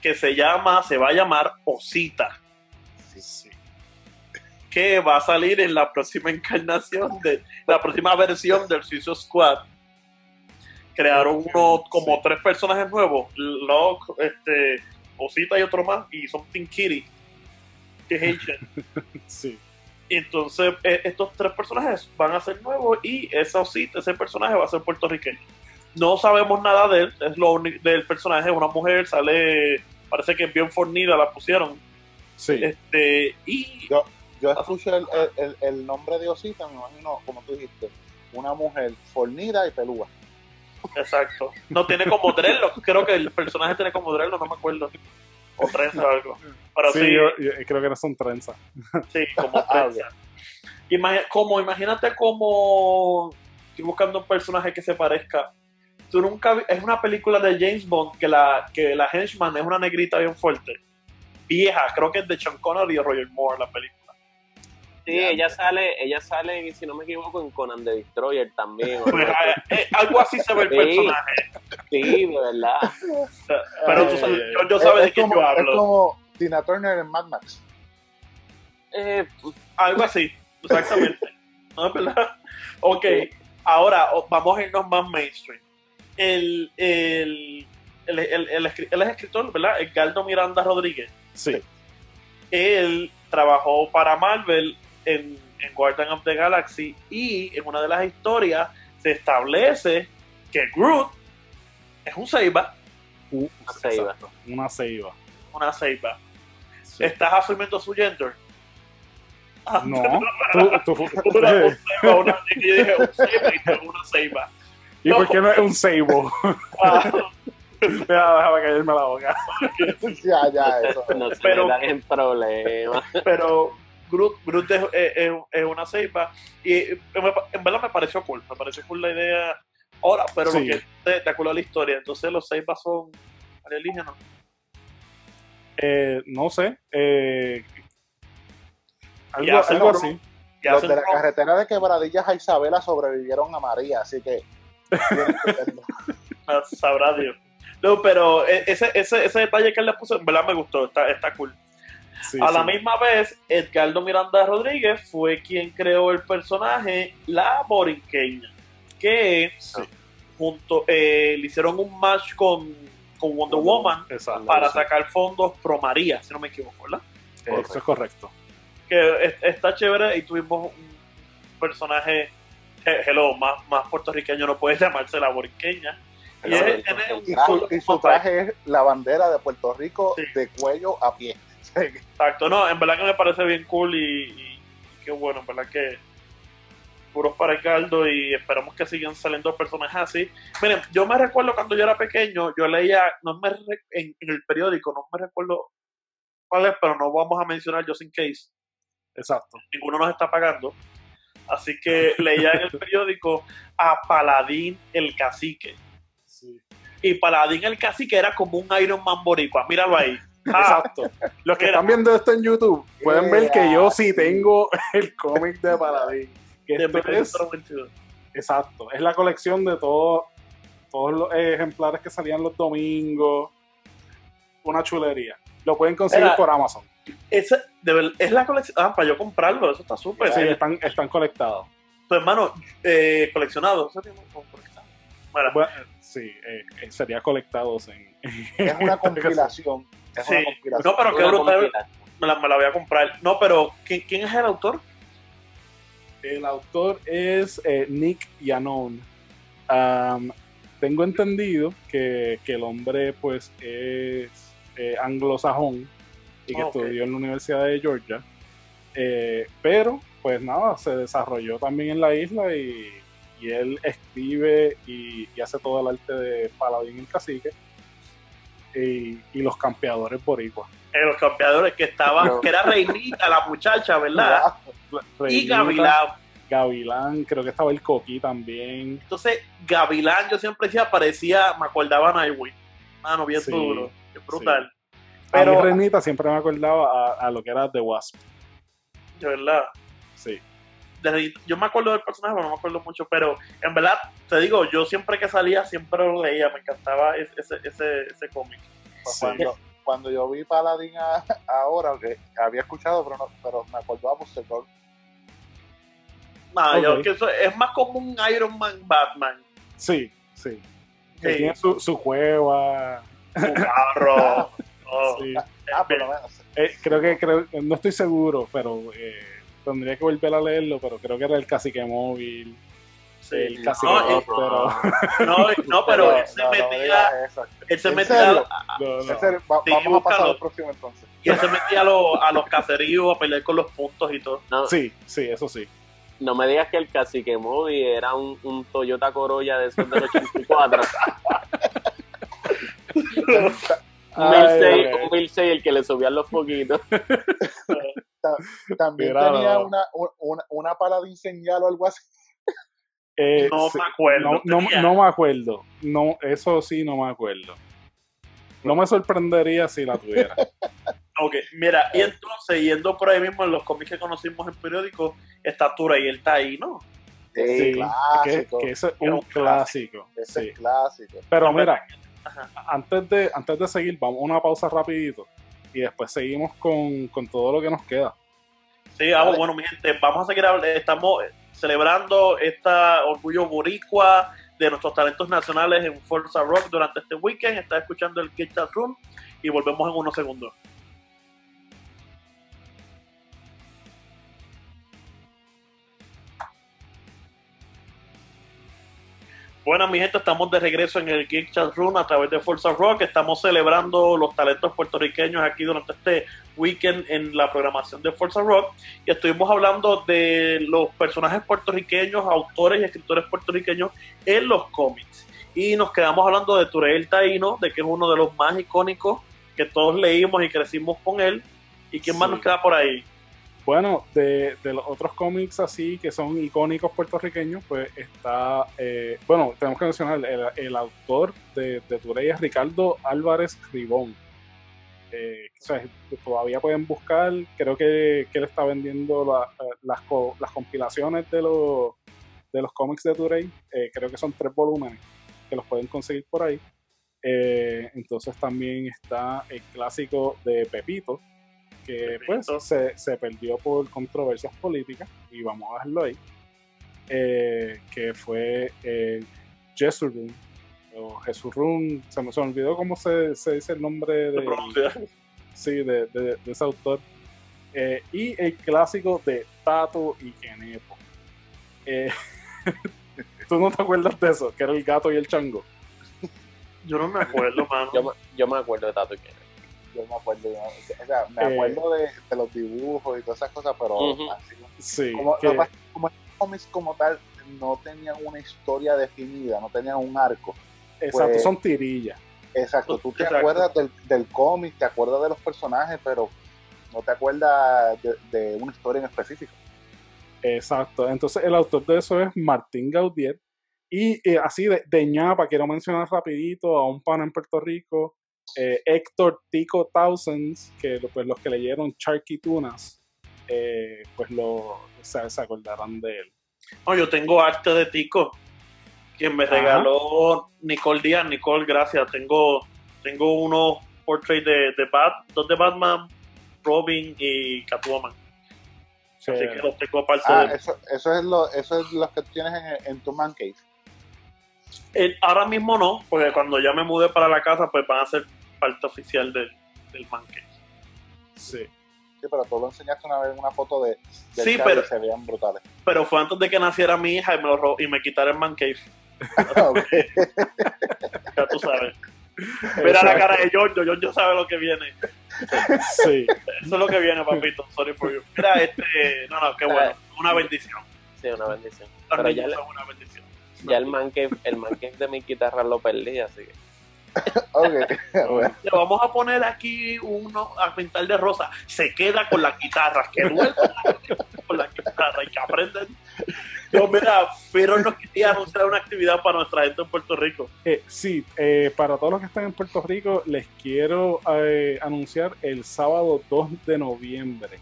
que se llama, se va a llamar Osita. Sí, sí que va a salir en la próxima encarnación de la próxima versión del Suicide Squad. Crearon uno, como tres personajes nuevos, Locke, este, Osita y otro más, y Pink Kitty, que es sí. Y entonces e, estos tres personajes van a ser nuevos y esa Osita, ese personaje va a ser puertorriqueño. No sabemos nada de él, es lo único del personaje, una mujer, sale, parece que bien fornida la pusieron. Sí. Este, y yo escuché el, el, nombre de Osita, me imagino, como tú dijiste, una mujer fornida y pelúa. Exacto. No tiene como dreadlock, creo que el personaje tiene como dreadlock, no me acuerdo. O trenza o algo. Pero sí, Yo, creo que no son trenzas. Sí, como ah, trenza. como, imagínate como estoy buscando un personaje que se parezca. Tú nunca es una película de James Bond que la que la henchman es una negrita bien fuerte. Vieja, creo que es de Sean Connery y Roger Moore la película. Sí, ella sale, ella sale, si no me equivoco, en Conan the Destroyer también. Pues, eh, eh, algo así se ve el personaje. Sí, de verdad. Pero tú sabes, yo, yo sabes de qué yo hablo. Es como Tina Turner en Mad Max. Eh, algo así, exactamente. ¿No es verdad? Ok, ahora vamos a irnos más mainstream. El, el, el, el, el, el escritor, ¿verdad? Edgardo Miranda Rodríguez. Sí. Él trabajó para Marvel en, en Guardian of the Galaxy y en una de las historias se establece que Groot es un Seiba. Uh, una Seiba. Una Seiba. Una Seiba. ¿Estás asumiendo su gender? No, tú, tú, una, Seiba, una, yo dije un Seiba y una Seiba. ¿Y por qué no es un Seibo? Ah. déjame caerme la boca. ya, ya, eso. No se pero, en problema. Pero Groot, es, una ceiba y en verdad me pareció cool, me pareció cool la idea ahora, pero lo que te, te acuerdo la historia, entonces los ceibas son alienígenas. Eh, no sé, eh, algo, algo así. Los de la carretera de Quebradillas a Isabela sobrevivieron a María, así que sabrá Dios. No, pero e, ese, ese, ese detalle que él le puso, en verdad me gustó, está, está cool a la misma vez, Edgardo Miranda Rodríguez fue quien creó el personaje La Borinqueña, que junto eh, le hicieron un match con, con Wonder Woman para sacar fondos pro María, si no me equivoco, ¿verdad? Eso es correcto. Que está chévere y tuvimos un personaje hello, más, más puertorriqueño no puede llamarse La Borinqueña. Y, su, traje es la bandera de Puerto Rico de cuello a pie. Exacto, no, en verdad que me parece bien cool y, qué bueno, en verdad que puros para el caldo y esperamos que sigan saliendo personajes así. Miren, yo me recuerdo cuando yo era pequeño, yo leía, no me en, el periódico, no me recuerdo cuál es, pero no vamos a mencionar just in case. Exacto. Ninguno nos está pagando. Así que leía en el periódico a Paladín el Cacique. Sí. Y Paladín el Cacique era como un Iron Man boricua, míralo ahí. Ah, exacto. Los que están viendo esto en YouTube pueden ver que yo sí tengo el cómic de Paladín. Que exacto. Es la colección de todos todos los ejemplares que salían los domingos. Una chulería. Lo pueden conseguir por Amazon. Ese, es la colección. Ah, para yo comprarlo, eso está súper. Sí, están, están colectados. Tu hermano, eh, coleccionados. Bueno, sí, eh, sería colectados en. Es una compilación sí. No, pero qué brutal. Me la, me la, voy a comprar. No, pero ¿quién, es el autor? El autor es eh, Nick Yanone. tengo entendido que, que, el hombre pues es eh, anglosajón y que ah, estudió en la Universidad de Georgia. Eh, pero pues nada, se desarrolló también en la isla y, y él escribe y, y, hace todo el arte de Paladín el Cacique y, los campeadores por igual. Eh, los campeadores que estaban, que era reinita la muchacha, ¿verdad? y Gavilán. Gavilán, creo que estaba el Coqui también. Entonces, Gavilán, yo siempre decía, parecía, me acordaba a Nightwing. Mano, bien duro, es brutal. Pero, a mi Renita siempre me acordaba a, lo que era The Wasp. De verdad. Sí. Yo me acuerdo del personaje, pero no me acuerdo mucho, pero en verdad, te digo, yo siempre que salía, siempre lo leía, me encantaba ese, ese, ese cómic. Pues cuando, cuando, yo vi Paladin ahora, que había escuchado, pero, no, pero me acordaba por Gold. No, yo, que eso es más como un Iron Man Batman. Sí, sí. Que tiene su, su cueva. Su carro. Oh. Sí. Ah, por lo menos. Eh, creo que, creo, no estoy seguro, pero eh, tendría que volver a leerlo, pero creo que era el cacique móvil. Sí, el cacique no, móvil, pero... no, no, pero él se metía. él se metía. A, vamos a pasar al próximo entonces. Y él se metía a, los, a los caseríos a pelear con los puntos y todo. Sí, sí, eso sí. No me digas que el cacique móvil era un, un Toyota Corolla de esos del 84. Un 1006, el que le subían los poquitos. También tenía una, una, una paladín señal o algo así. Eh, no me acuerdo. No, no, me acuerdo. No, eso sí no me acuerdo. No me sorprendería si la tuviera. ok, mira, y entonces, yendo por ahí mismo en los cómics que conocimos en periódicos, está y él está ahí, ¿no? Sí, clásico. Que, es un clásico. Ese es clásico. Pero mira, antes de, antes de seguir, vamos a una pausa rapidito y después seguimos con, todo lo que nos queda. Sí, vamos, bueno, mi gente, vamos a seguir, estamos celebrando este orgullo boricua de nuestros talentos nacionales en Forza Rock durante este weekend. Está escuchando el Kitchen Room y volvemos en unos segundos. Bueno, mi gente, estamos de regreso en el Geek Chat Room a través de Forza Rock. Estamos celebrando los talentos puertorriqueños aquí durante este weekend en la programación de Forza Rock. Y estuvimos hablando de los personajes puertorriqueños, autores y escritores puertorriqueños en los cómics. Y nos quedamos hablando de Turel Taino, de que es uno de los más icónicos que todos leímos y crecimos con él. ¿Y quién más nos queda por ahí? Bueno, de, los otros cómics así que son icónicos puertorriqueños, pues está, eh, bueno, tenemos que mencionar, el, autor de, de es Ricardo Álvarez Ribón. Eh, o sea, todavía pueden buscar, creo que, él está vendiendo eh, las, compilaciones de los, de los cómics de Turey, creo que son tres volúmenes que los pueden conseguir por ahí. entonces también está el clásico de Pepito, que pues se, se, perdió por controversias políticas, y vamos a dejarlo ahí, eh, que fue eh, Jesurun, o Jesurun, se me, se olvidó cómo se, se, dice el nombre de, sí, de, de, ese autor, eh, y el clásico de Tato y Kenepo. Eh, ¿Tú no te acuerdas de eso? Que era el gato y el chango. Yo no me acuerdo, mano. yo, yo me acuerdo de Tato y Kenepo yo me acuerdo, o sea, me eh, acuerdo de, de, los dibujos y todas esas cosas, pero así, sí, como, que... como cómics como tal no tenían una historia definida, no tenían un arco. Exacto, pues, son tirillas. Exacto, tú te acuerdas del, del cómic, te acuerdas de los personajes, pero no te acuerdas de, de, una historia en específico. Exacto, entonces el autor de eso es Martín Gaudier. Y eh, así de, de ñapa, quiero mencionar rapidito a un pan en Puerto Rico eh, Héctor Tico Thousands, que pues, los que leyeron Charky Tunas, eh, pues lo, se, acordarán de él. No, yo tengo arte de Tico, quien me regaló Nicole Díaz. Nicole, gracias. Tengo, tengo unos portraits de, de, Bat, dos de Batman, Robin y Catwoman. Así que los tengo aparte ah, Eso, eso, es lo, eso es lo que tienes en, en tu man cave ahora mismo no, porque cuando ya me mude para la casa, pues van a ser parte oficial del, del Sí. Sí, pero tú lo enseñaste una vez en una foto de, sí, pero, se veían brutales. Pero fue antes de que naciera mi hija y me, lo y me quitara el man cave. ya tú sabes. Mira la cara de Giorgio, Giorgio sabe lo que viene. Sí. Eso es lo que viene, papito. Sorry for you. Mira, este. No, no, qué bueno. Una bendición. Sí, una bendición. Pero ya una bendición ya el man el man de mi guitarra lo perdí, así que. okay, bueno. Le vamos a poner aquí uno a pintar de rosa. Se queda con las guitarras, que duele con la hay que aprender. No, mira, pero nos quería anunciar una actividad para nuestra gente en Puerto Rico. Eh, sí, eh, para todos los que están en Puerto Rico, les quiero eh, anunciar el sábado 2 de noviembre,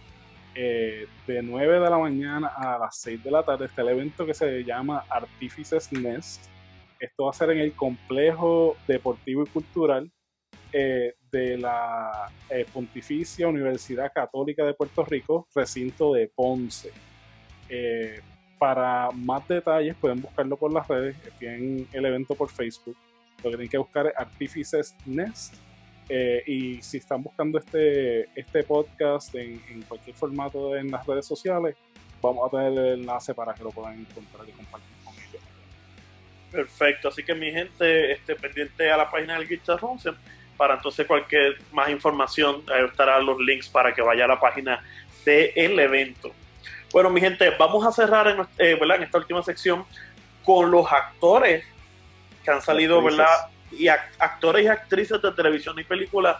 eh, de 9 de la mañana a las 6 de la tarde, está el evento que se llama Artifices Nest. Esto va a ser en el complejo deportivo y cultural eh, de la eh, Pontificia Universidad Católica de Puerto Rico, recinto de Ponce. Para más detalles pueden buscarlo por las redes, tienen el evento por Facebook. Lo que tienen que buscar es Artifices Nest. Eh, y si están buscando este, este podcast en, en cualquier formato en las redes sociales, vamos a tener el enlace para que lo puedan encontrar y compartir con ellos. Perfecto, así que mi gente esté pendiente a la página del Guitar Runsen para entonces cualquier más información, ahí estarán los links para que vaya a la página del evento. Bueno, mi gente, vamos a cerrar en, eh, ¿verdad? en esta última sección con los actores que han salido. ¿verdad? Y ac- actores y actrices de televisión y películas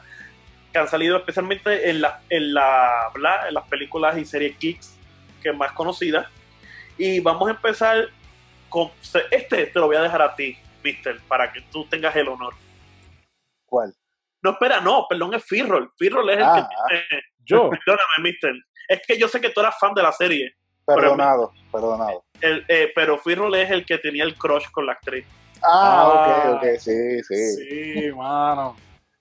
que han salido especialmente en, la, en, la, en las películas y series Kicks que es más conocidas. Y vamos a empezar con este, te lo voy a dejar a ti, Mister, para que tú tengas el honor. ¿Cuál? No, espera, no, perdón, es Firrol. Firrol es el Ah, que tiene. Yo, Perdóname, Mister. Es que yo sé que tú eras fan de la serie, Perdonado, perdonado. el, eh, pero Firrol es el que tenía el crush con la actriz. Ah, Ah. ok, ok, sí, sí. sí, mano.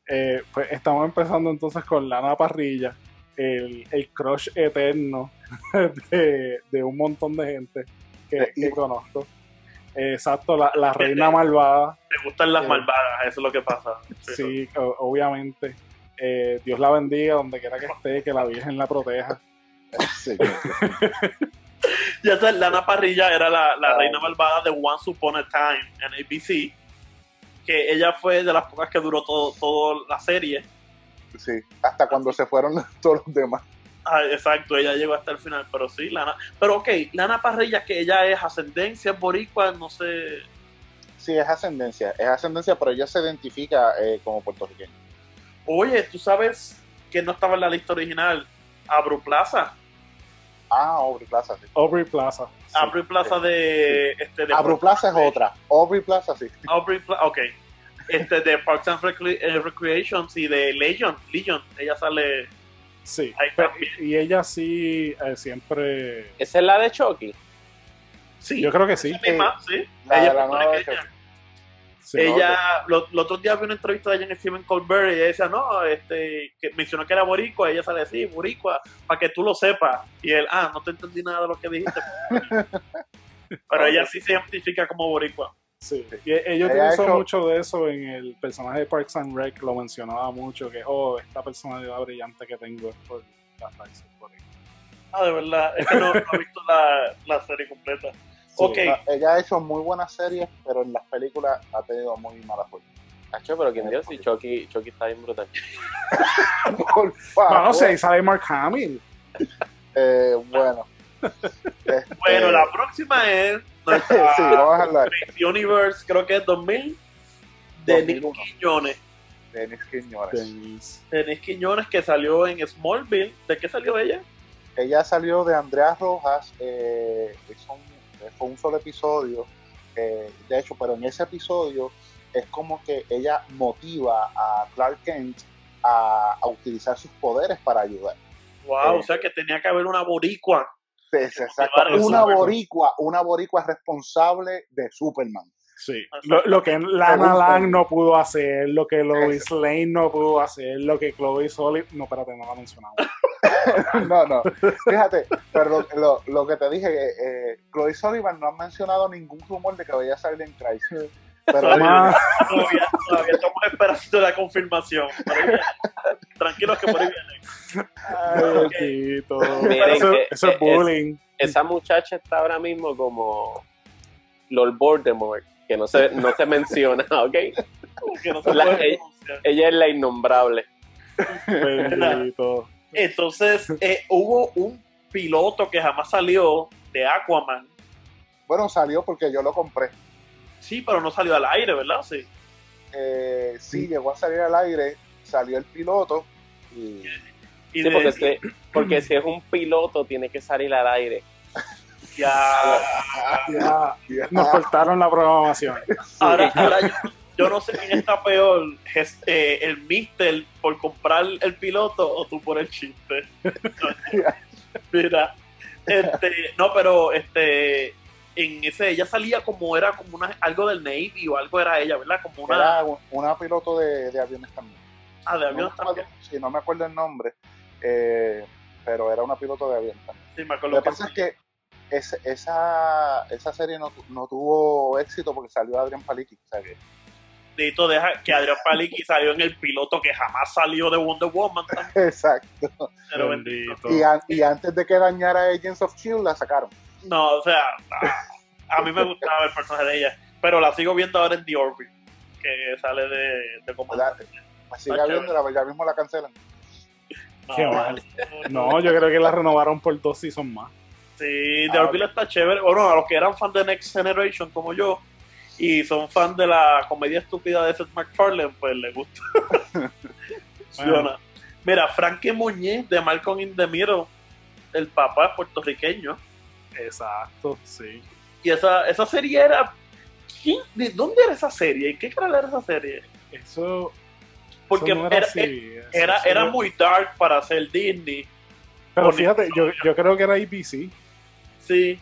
Eh, pues estamos empezando entonces con Lana Parrilla, el, el crush eterno de, de un montón de gente que, que conozco. Eh, exacto, la, la reina malvada, Te gustan las Sí. malvadas, eso es lo que pasa. sí, o- obviamente. Eh, Dios la bendiga donde quiera que esté, que la Virgen la proteja. Sí. Ya sabes, Lana Parrilla era la, la reina malvada de Once Upon a Time en ABC, que ella fue de las pocas que duró todo, toda la serie. sí. Hasta cuando se fueron todos los demás. Ah, exacto, ella llegó hasta el final, pero sí, Lana. Pero ok, Lana Parrilla, que ella es ascendencia boricua, no sé. Sí, es ascendencia, es ascendencia, pero ella se identifica eh, como puertorriqueña. Oye, tú sabes que no estaba en la lista original. Abru Plaza. Ah, Aubrey Plaza, sí. Aubrey Plaza. sí. Aubrey Plaza de. Este, de Aubrey Plaza es otra. Aubrey Plaza, sí. Aubrey Plaza, ok. Este, de Parks and Recre- eh, Recreations y de Legion. Legion, ella sale. Sí, Ahí Pero- también. y ella sí eh, siempre... Esa es la de Chucky. Sí, Yo creo que sí. misma, sí. La ella de es la nueva puertorriqueña. Sí. ella, lo- los otros días vi una entrevista de ella en Stephen Colbert y ella decía, no, este, que mencionó que era boricua, y ella sale así, boricua, para que tú lo sepas. Y él, ah, no te entendí nada de lo que dijiste. Pero ella sí se identifica como boricua. Sí, y e- ha utilizó hecho- mucho de eso en el personaje de Parks and Rec, lo mencionaba mucho, que, oh, esta personalidad brillante que tengo es por las raíces ahí. Ah, de verdad, es que no, no he visto la, la serie completa. No, ella ha hecho muy buenas series, pero en las películas ha tenido muy mala suerte. Cacho, pero quién dios si Chucky, Chucky está bien brutal. Por favor. Bueno, sí, ahí sale Mark Hamill. Eh, bueno. Este, bueno, la próxima es nuestra sí, vamos a hablar Universe, creo que es 2000, de Nick 2001. Quiñones. de Denis Quiñones. Denise. De Nick Quiñones que salió en Smallville. ¿De qué salió ella? Ella salió de Andrea Rojas, eh, un- fue un solo episodio, eh, de hecho, pero en ese episodio es como que ella motiva a Clark Kent a, a utilizar sus poderes para ayudar. Wow, Eh. o sea que tenía que haber una boricua. Es exacto. Una boricua, una boricua responsable de Superman. Sí. Lo, lo que Lana. Lang no pudo hacer, lo que Lois Lane no pudo hacer, lo que Chloe Sullivan... No, espérate, no la mencionamos. no, no. Fíjate, pero lo, que te dije, eh, eh, Chloe Sullivan no ha mencionado ningún rumor de que vaya a salir en Crisis. Pero Todavía, Ma- todavía, todavía estamos esperando la confirmación. Tranquilos que por ahí viene. Ay. Miren, Eso, eh, eso es eh, bullying. Esa muchacha está ahora mismo como Lord Voldemort, que no se, no se menciona, ¿ok? Que no se La- puede eh, pronunciar. Ella es la innombrable. Bendito. Entonces, eh, hubo un piloto que jamás salió de Aquaman. bueno, salió porque yo lo compré. Sí, pero no salió al aire, ¿verdad? Sí. Eh, sí, llegó a salir al aire, salió el piloto y Y Sí, de- porque, si, porque si es un piloto, tiene que salir al aire. Ya, ya, nos cortaron la programación. Ahora, ahora yo, no sé quién está peor, eh, el mister por comprar el piloto o tú por el chiste. Mira, este, no, pero este, en ese ella salía como era como una algo del Navy o algo era ella, ¿verdad? Como una era una piloto de, aviones también. Ah, de aviones también. sí, no me acuerdo el nombre, eh, pero era una piloto de aviones también. Sí, me acuerdo. Lo que, pasa es que esa, esa serie no, no, tuvo éxito porque salió Adrián Palicki, o sea que deja que Adrián Palicki salió en el piloto que jamás salió de Wonder Woman. Exacto. Pero bendito. Y, antes de que dañara Agents of S.H.I.E.L.D. la sacaron. No, o sea, a, mí me gustaba el personaje de ella, pero la sigo viendo ahora en The Orbit, que sale de, de comandante. Me sigue viendo, ya mismo la cancelan. No, Qué mal. No, yo creo que la renovaron por dos seasons más. Sí, The ah, Orbit está chévere. Bueno, a los que eran fans de Next Generation como yo, y son fans de la comedia estúpida de Seth MacFarlane, pues les gusta. Mira, Frankie Muñiz de Malcolm in the Middle, el papá puertorriqueño. Exacto, sí. Y esa, esa serie era. ¿De dónde era esa serie? ¿En qué canal era esa serie? Eso. Porque era, era, muy dark para hacer Disney. Pero fíjate, yo, yo creo que era ABC. Sí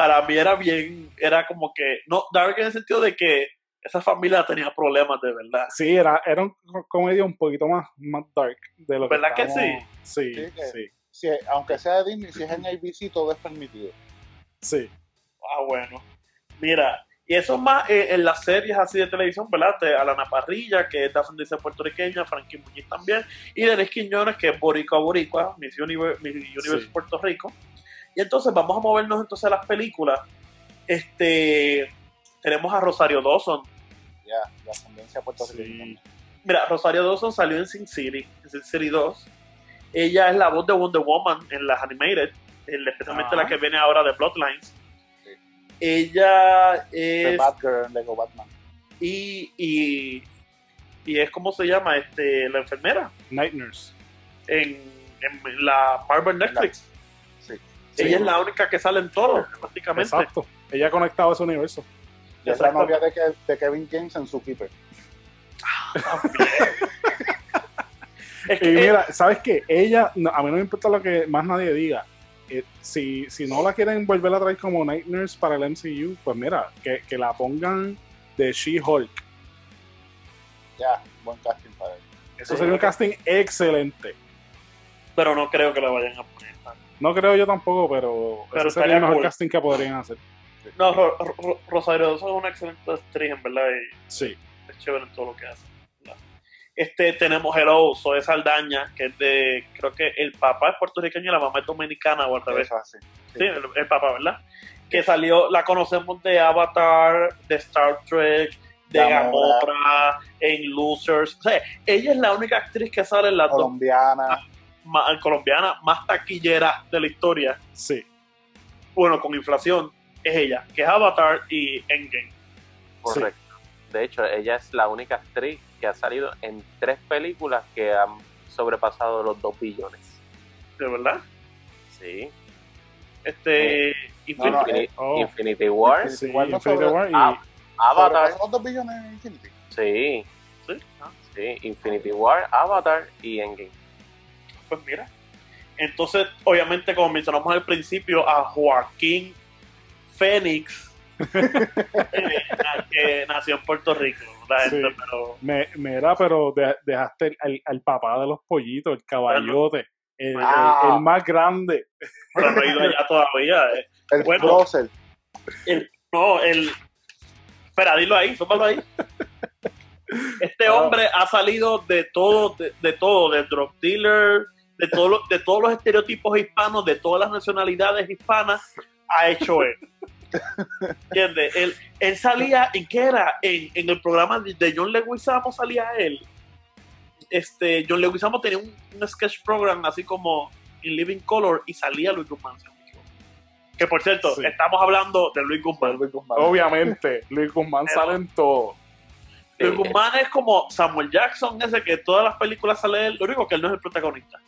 para mí era bien, era como que, no, dark en el sentido de que esa familia tenía problemas de verdad. Sí, era, era un comedia un poquito más, más dark de lo ¿Verdad que, sí? Sí, sí. sí. aunque sea de Disney, si es en ABC, todo es permitido. Sí. Ah, bueno. Mira, y eso más eh, en las series así de televisión, ¿verdad? De Alana Parrilla, que es de ascendencia puertorriqueña, Frankie Muñiz también, y Denis Quiñones, que es boricua boricua, Miss Universe, Universe Puerto Rico. Y entonces vamos a movernos entonces a las películas. Este, tenemos a Rosario Dawson. Ya, la ascendencia puertorriqueña. Mira, Rosario Dawson salió en Sin City, en Sin City 2. Ella es la voz de Wonder Woman en las animated, especialmente la que viene ahora de Bloodlines. Ella es. Batgirl, Lego Batman. Y, y, y es como se llama, este, la enfermera. Night Nurse. En, en la Marvel Netflix. Ella es la única que sale en todo, prácticamente. Exacto. Ella ha conectado a ese universo. es la novia de, de, Kevin James en su keeper. y mira, ¿sabes qué? Ella, a mí no me importa lo que más nadie diga. Eh, si, si no la quieren volver a traer como Night Nurse para el MCU, pues mira, que, que la pongan de She-Hulk. Ya, buen casting para ella. Eso sería un casting excelente. Pero no creo que la vayan a poner. No creo yo tampoco, pero, ese sería el mejor casting que podrían hacer. No, Rosario es una excelente actriz, en verdad. Y sí. Es chévere en todo lo que hace. Este, tenemos Hello, Zoe Saldaña, que es de, creo que el papá es puertorriqueño y la mamá es dominicana o al revés. sí, sí el, papá, ¿verdad? Que salió, la conocemos de Avatar, de Star Trek, de Gamora, en Losers. O sea, ella es la única actriz que sale en la colombiana colombiana más taquillera de la historia. Sí. Bueno, con inflación, es ella, que es Avatar y Endgame. Correcto. De hecho, ella es la única actriz que ha salido en tres películas que han sobrepasado los dos billones. ¿De verdad? Sí. Este. Infinity, oh. Infinity, War. Sí, Infinity War y. Avatar. ¿Los dos billones en Infinity? Sí. Sí. Ah. Sí, Infinity War, Avatar y Endgame pues mira. Entonces, obviamente, como mencionamos al principio, a Joaquín Fénix, eh, que nació en Puerto Rico. La gente, pero... Me, mira, pero dejaste al, papá de los pollitos, el caballote, el, ah. más grande. Pero no he ido allá todavía. Eh. El bueno, el, no, el. Espera, dilo ahí, súmalo ahí. Este ah. hombre ha salido de todo, de, de todo, de drug dealer, de, todo de todos los estereotipos hispanos, de todas las nacionalidades hispanas, ha hecho él. ¿Entiendes? Él, él salía, ¿en qué era? En, en el programa de John Leguizamo salía él. Este, John Leguizamo tenía un, un sketch program así como en Living Color y salía Luis Guzmán. Que por cierto, estamos hablando de Luis Guzmán. Obviamente, Luis Guzmán sale en todo. Luis Guzmán es como Samuel Jackson, ese que todas las películas sale él, lo único que él no es el protagonista.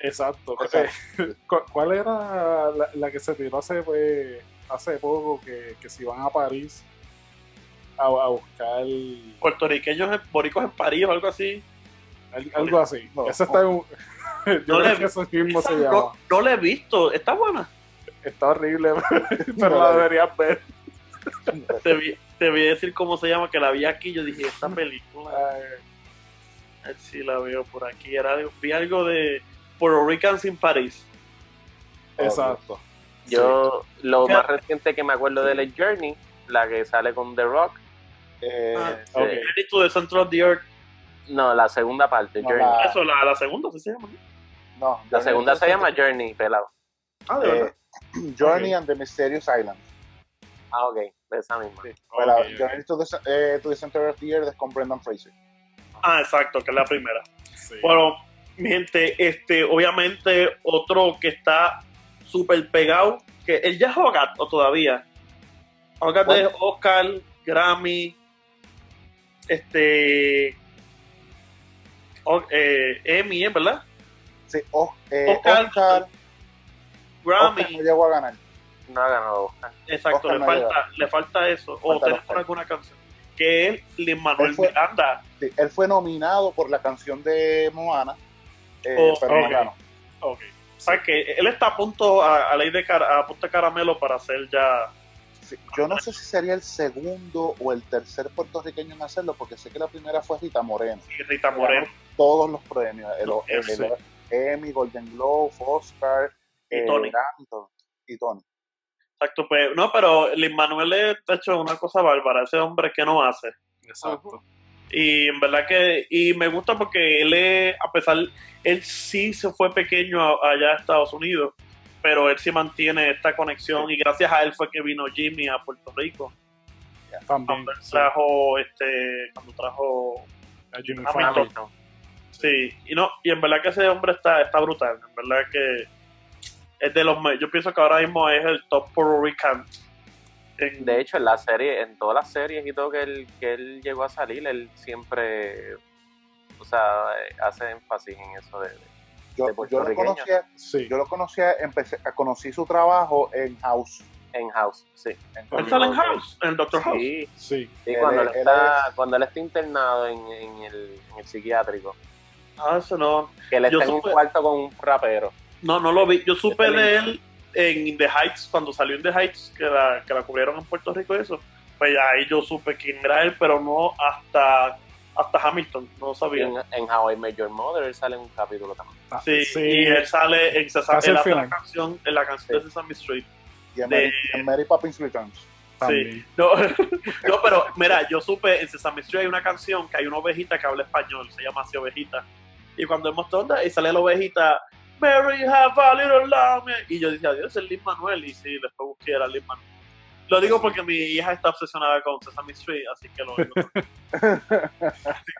Exacto. ¿Cuál era la, que se tiró hace, pues, hace poco que, que se iban a París a, a buscar puertorriqueños boricos en París o algo así? algo así. No, Ese está en Yo no creo que eso mismo se llama. No, lo he visto. ¿Está buena? Está horrible, pero la deberías ver. te, vi, te voy a decir cómo se llama, que la vi aquí. Yo dije, esta película. A ver si la veo por aquí. Era, vi algo de Puerto Rican sin París. Exacto. Yo, lo más reciente que me acuerdo de la Journey, la que sale con The Rock. Eh, ah, okay. to the Center of the Earth. No, la segunda parte, Journey. La... Eso, la, la segunda se llama. No, la segunda se llama Journey, pelado. Ah, de verdad. Eh, Journey and the Mysterious Island. Ah, ok, esa misma. Sí. Okay, Journey to the, eh, to the Center of the Earth es con Brendan Fraser. Ah, exacto, que es la primera. Sí. Bueno, mi gente, este, obviamente, otro que está súper pegado, que él ya es Hogarth o todavía. Hogarth es Oscar, Grammy, este, eh, Emmy, ¿verdad? Sí, eh, Oscar, Grammy. no llegó a ganar. No ha ganado Oscar. Exacto, le, falta, le falta eso. o tener alguna canción. Que es Lin Manuel Miranda. Sí, él fue nominado por la canción de Moana, oh, pero no ganó. Okay. O sea que él está a punto a, a ley de, a punto de caramelo para hacer ya yo no sé si sería el segundo o el tercer puertorriqueño en hacerlo, porque sé que la primera fue Rita Moreno. Sí, Rita Moreno. Todos los premios, el, Emmy, Golden Globe, Oscar, y, eh, Tony. y Tony. Exacto, pues, no, pero Lin Manuel ha hecho una cosa bárbara, ese hombre que no hace. Exacto. Y en verdad que, y me gusta porque él, es, a pesar, él sí se fue pequeño allá a Estados Unidos, pero él sí mantiene esta conexión y gracias a él fue que vino Jimmy a Puerto Rico. cuando trajo este cuando trajo a Jimmy Hamilton. Sí, y no, y en verdad que ese hombre está, está brutal, en verdad que es de los yo pienso que ahora mismo es el top Puerto Rican. De hecho, en la serie, en todas las series y todo que él, que él llegó a salir, él siempre o sea, hace énfasis en eso de yo, lo conocía, yo lo conocía, empecé, conocí su trabajo en House. En House, sí. ¿Él sale en House? ¿En Doctor House? Sí, sí. cuando, él, está, cuando él está internado en, en, el, en, el, psiquiátrico. Ah, eso no. Que él está en un cuarto con un rapero. No, no lo vi. Yo supe de él en The Heights, cuando salió en The Heights, que la, que la cubrieron en Puerto Rico y eso. Pues ahí yo supe quién era él, pero no hasta hasta Hamilton, no sabía. En, en How I Met Your Mother él sale en un capítulo también. Ah, sí, y él sale en, Sesame, en la, canción, en la canción de Sesame Street. Y en, de, Mary, Poppins Returns. Sí, no, no, pero mira, yo supe en Sesame Street hay una canción que hay una ovejita que habla español, se llama así ovejita. Y cuando hemos todo y sale la ovejita, Mary have a little lamb. Y yo dije, adiós, es el Lin Manuel. Y sí, después busqué era Lin Manuel. Lo digo porque mi hija está obsesionada con Sesame Street, así que lo digo.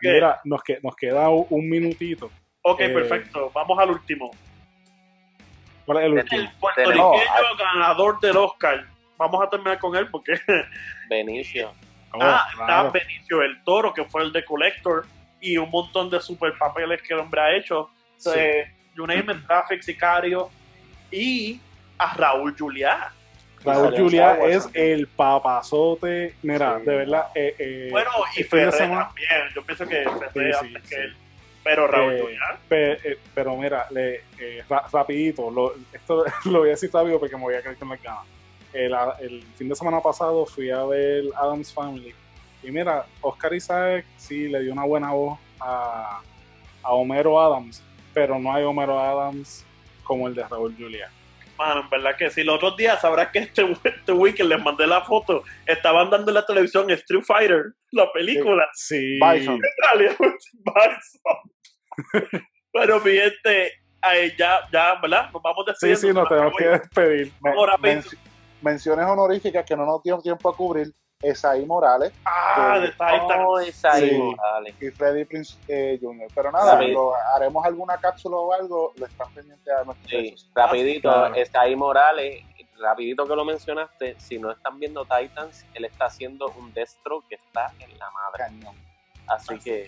Mira, nos, nos queda un minutito. Ok, eh, perfecto. Vamos al último. ¿Cuál es el último? El puertorriqueño ganador del Oscar. Vamos a terminar con él porque. Benicio. ah, oh, está Benicio el Toro, que fue el de Collector, y un montón de super papeles que el hombre ha hecho. Sí. You name it, Traffic, Sicario. Y a Raúl Juliá Raúl Julia es el papazote. Mira, de verdad. Eh, eh, bueno, y Ferrer también. Yo pienso que Ferrer antes que él. Pero Raúl eh, Julia. pero mira, le, rapidito, lo, esto lo voy a decir rápido porque me voy a creer que me gana. El, el fin de semana pasado fui a ver Adams Family. Y mira, Oscar Isaac sí le dio una buena voz a, a Homero Adams, pero no hay Homero Adams como el de Raúl Julia. Mano, en verdad que sí. Los otros días sabrás que este, este weekend les mandé la foto. Estaban dando en la televisión Street Fighter, la película. Sí. Bison. Bison. Pero fíjate, ya, ya, ¿verdad? Nos vamos despidiendo. Sí, sí, nos tenemos que despedir. menciones honoríficas que no nos dio tiempo a cubrir. Esaí Morales. Ah, de, Titans. Oh, Esaí Morales. Y Freddy Prince eh, Jr. Pero nada, haremos alguna cápsula o algo, lo están pendientes a nuestros sí, Rapidito, ah, Esaí Morales, rapidito que lo mencionaste, si no están viendo Titans, él está haciendo un destro que está en la madre. Así, que,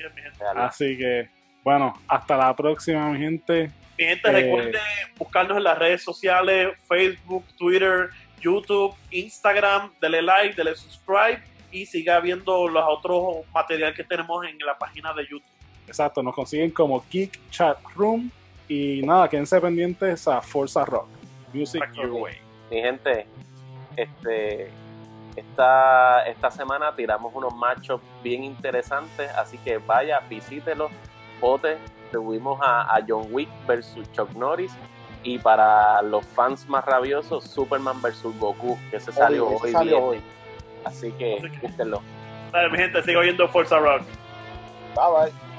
así que, bueno, hasta la próxima, mi gente. Mi gente, eh, recuerde buscarnos en las redes sociales, Facebook, Twitter, YouTube, Instagram, dele like, dele subscribe y siga viendo los otros materiales que tenemos en la página de YouTube. Exacto, nos consiguen como Geek Chat Room y nada, quédense pendientes a Forza Rock. Music Your Way. Mi gente, este, esta, esta semana tiramos unos machos bien interesantes, así que vaya, visítelo, vote. Tuvimos a, a John Wick versus Chuck Norris y para los fans más rabiosos, Superman versus Goku, que se salió hoy. hoy. Así que búsquenlo. Dale, mi gente, sigo viendo Forza Rock. Bye bye.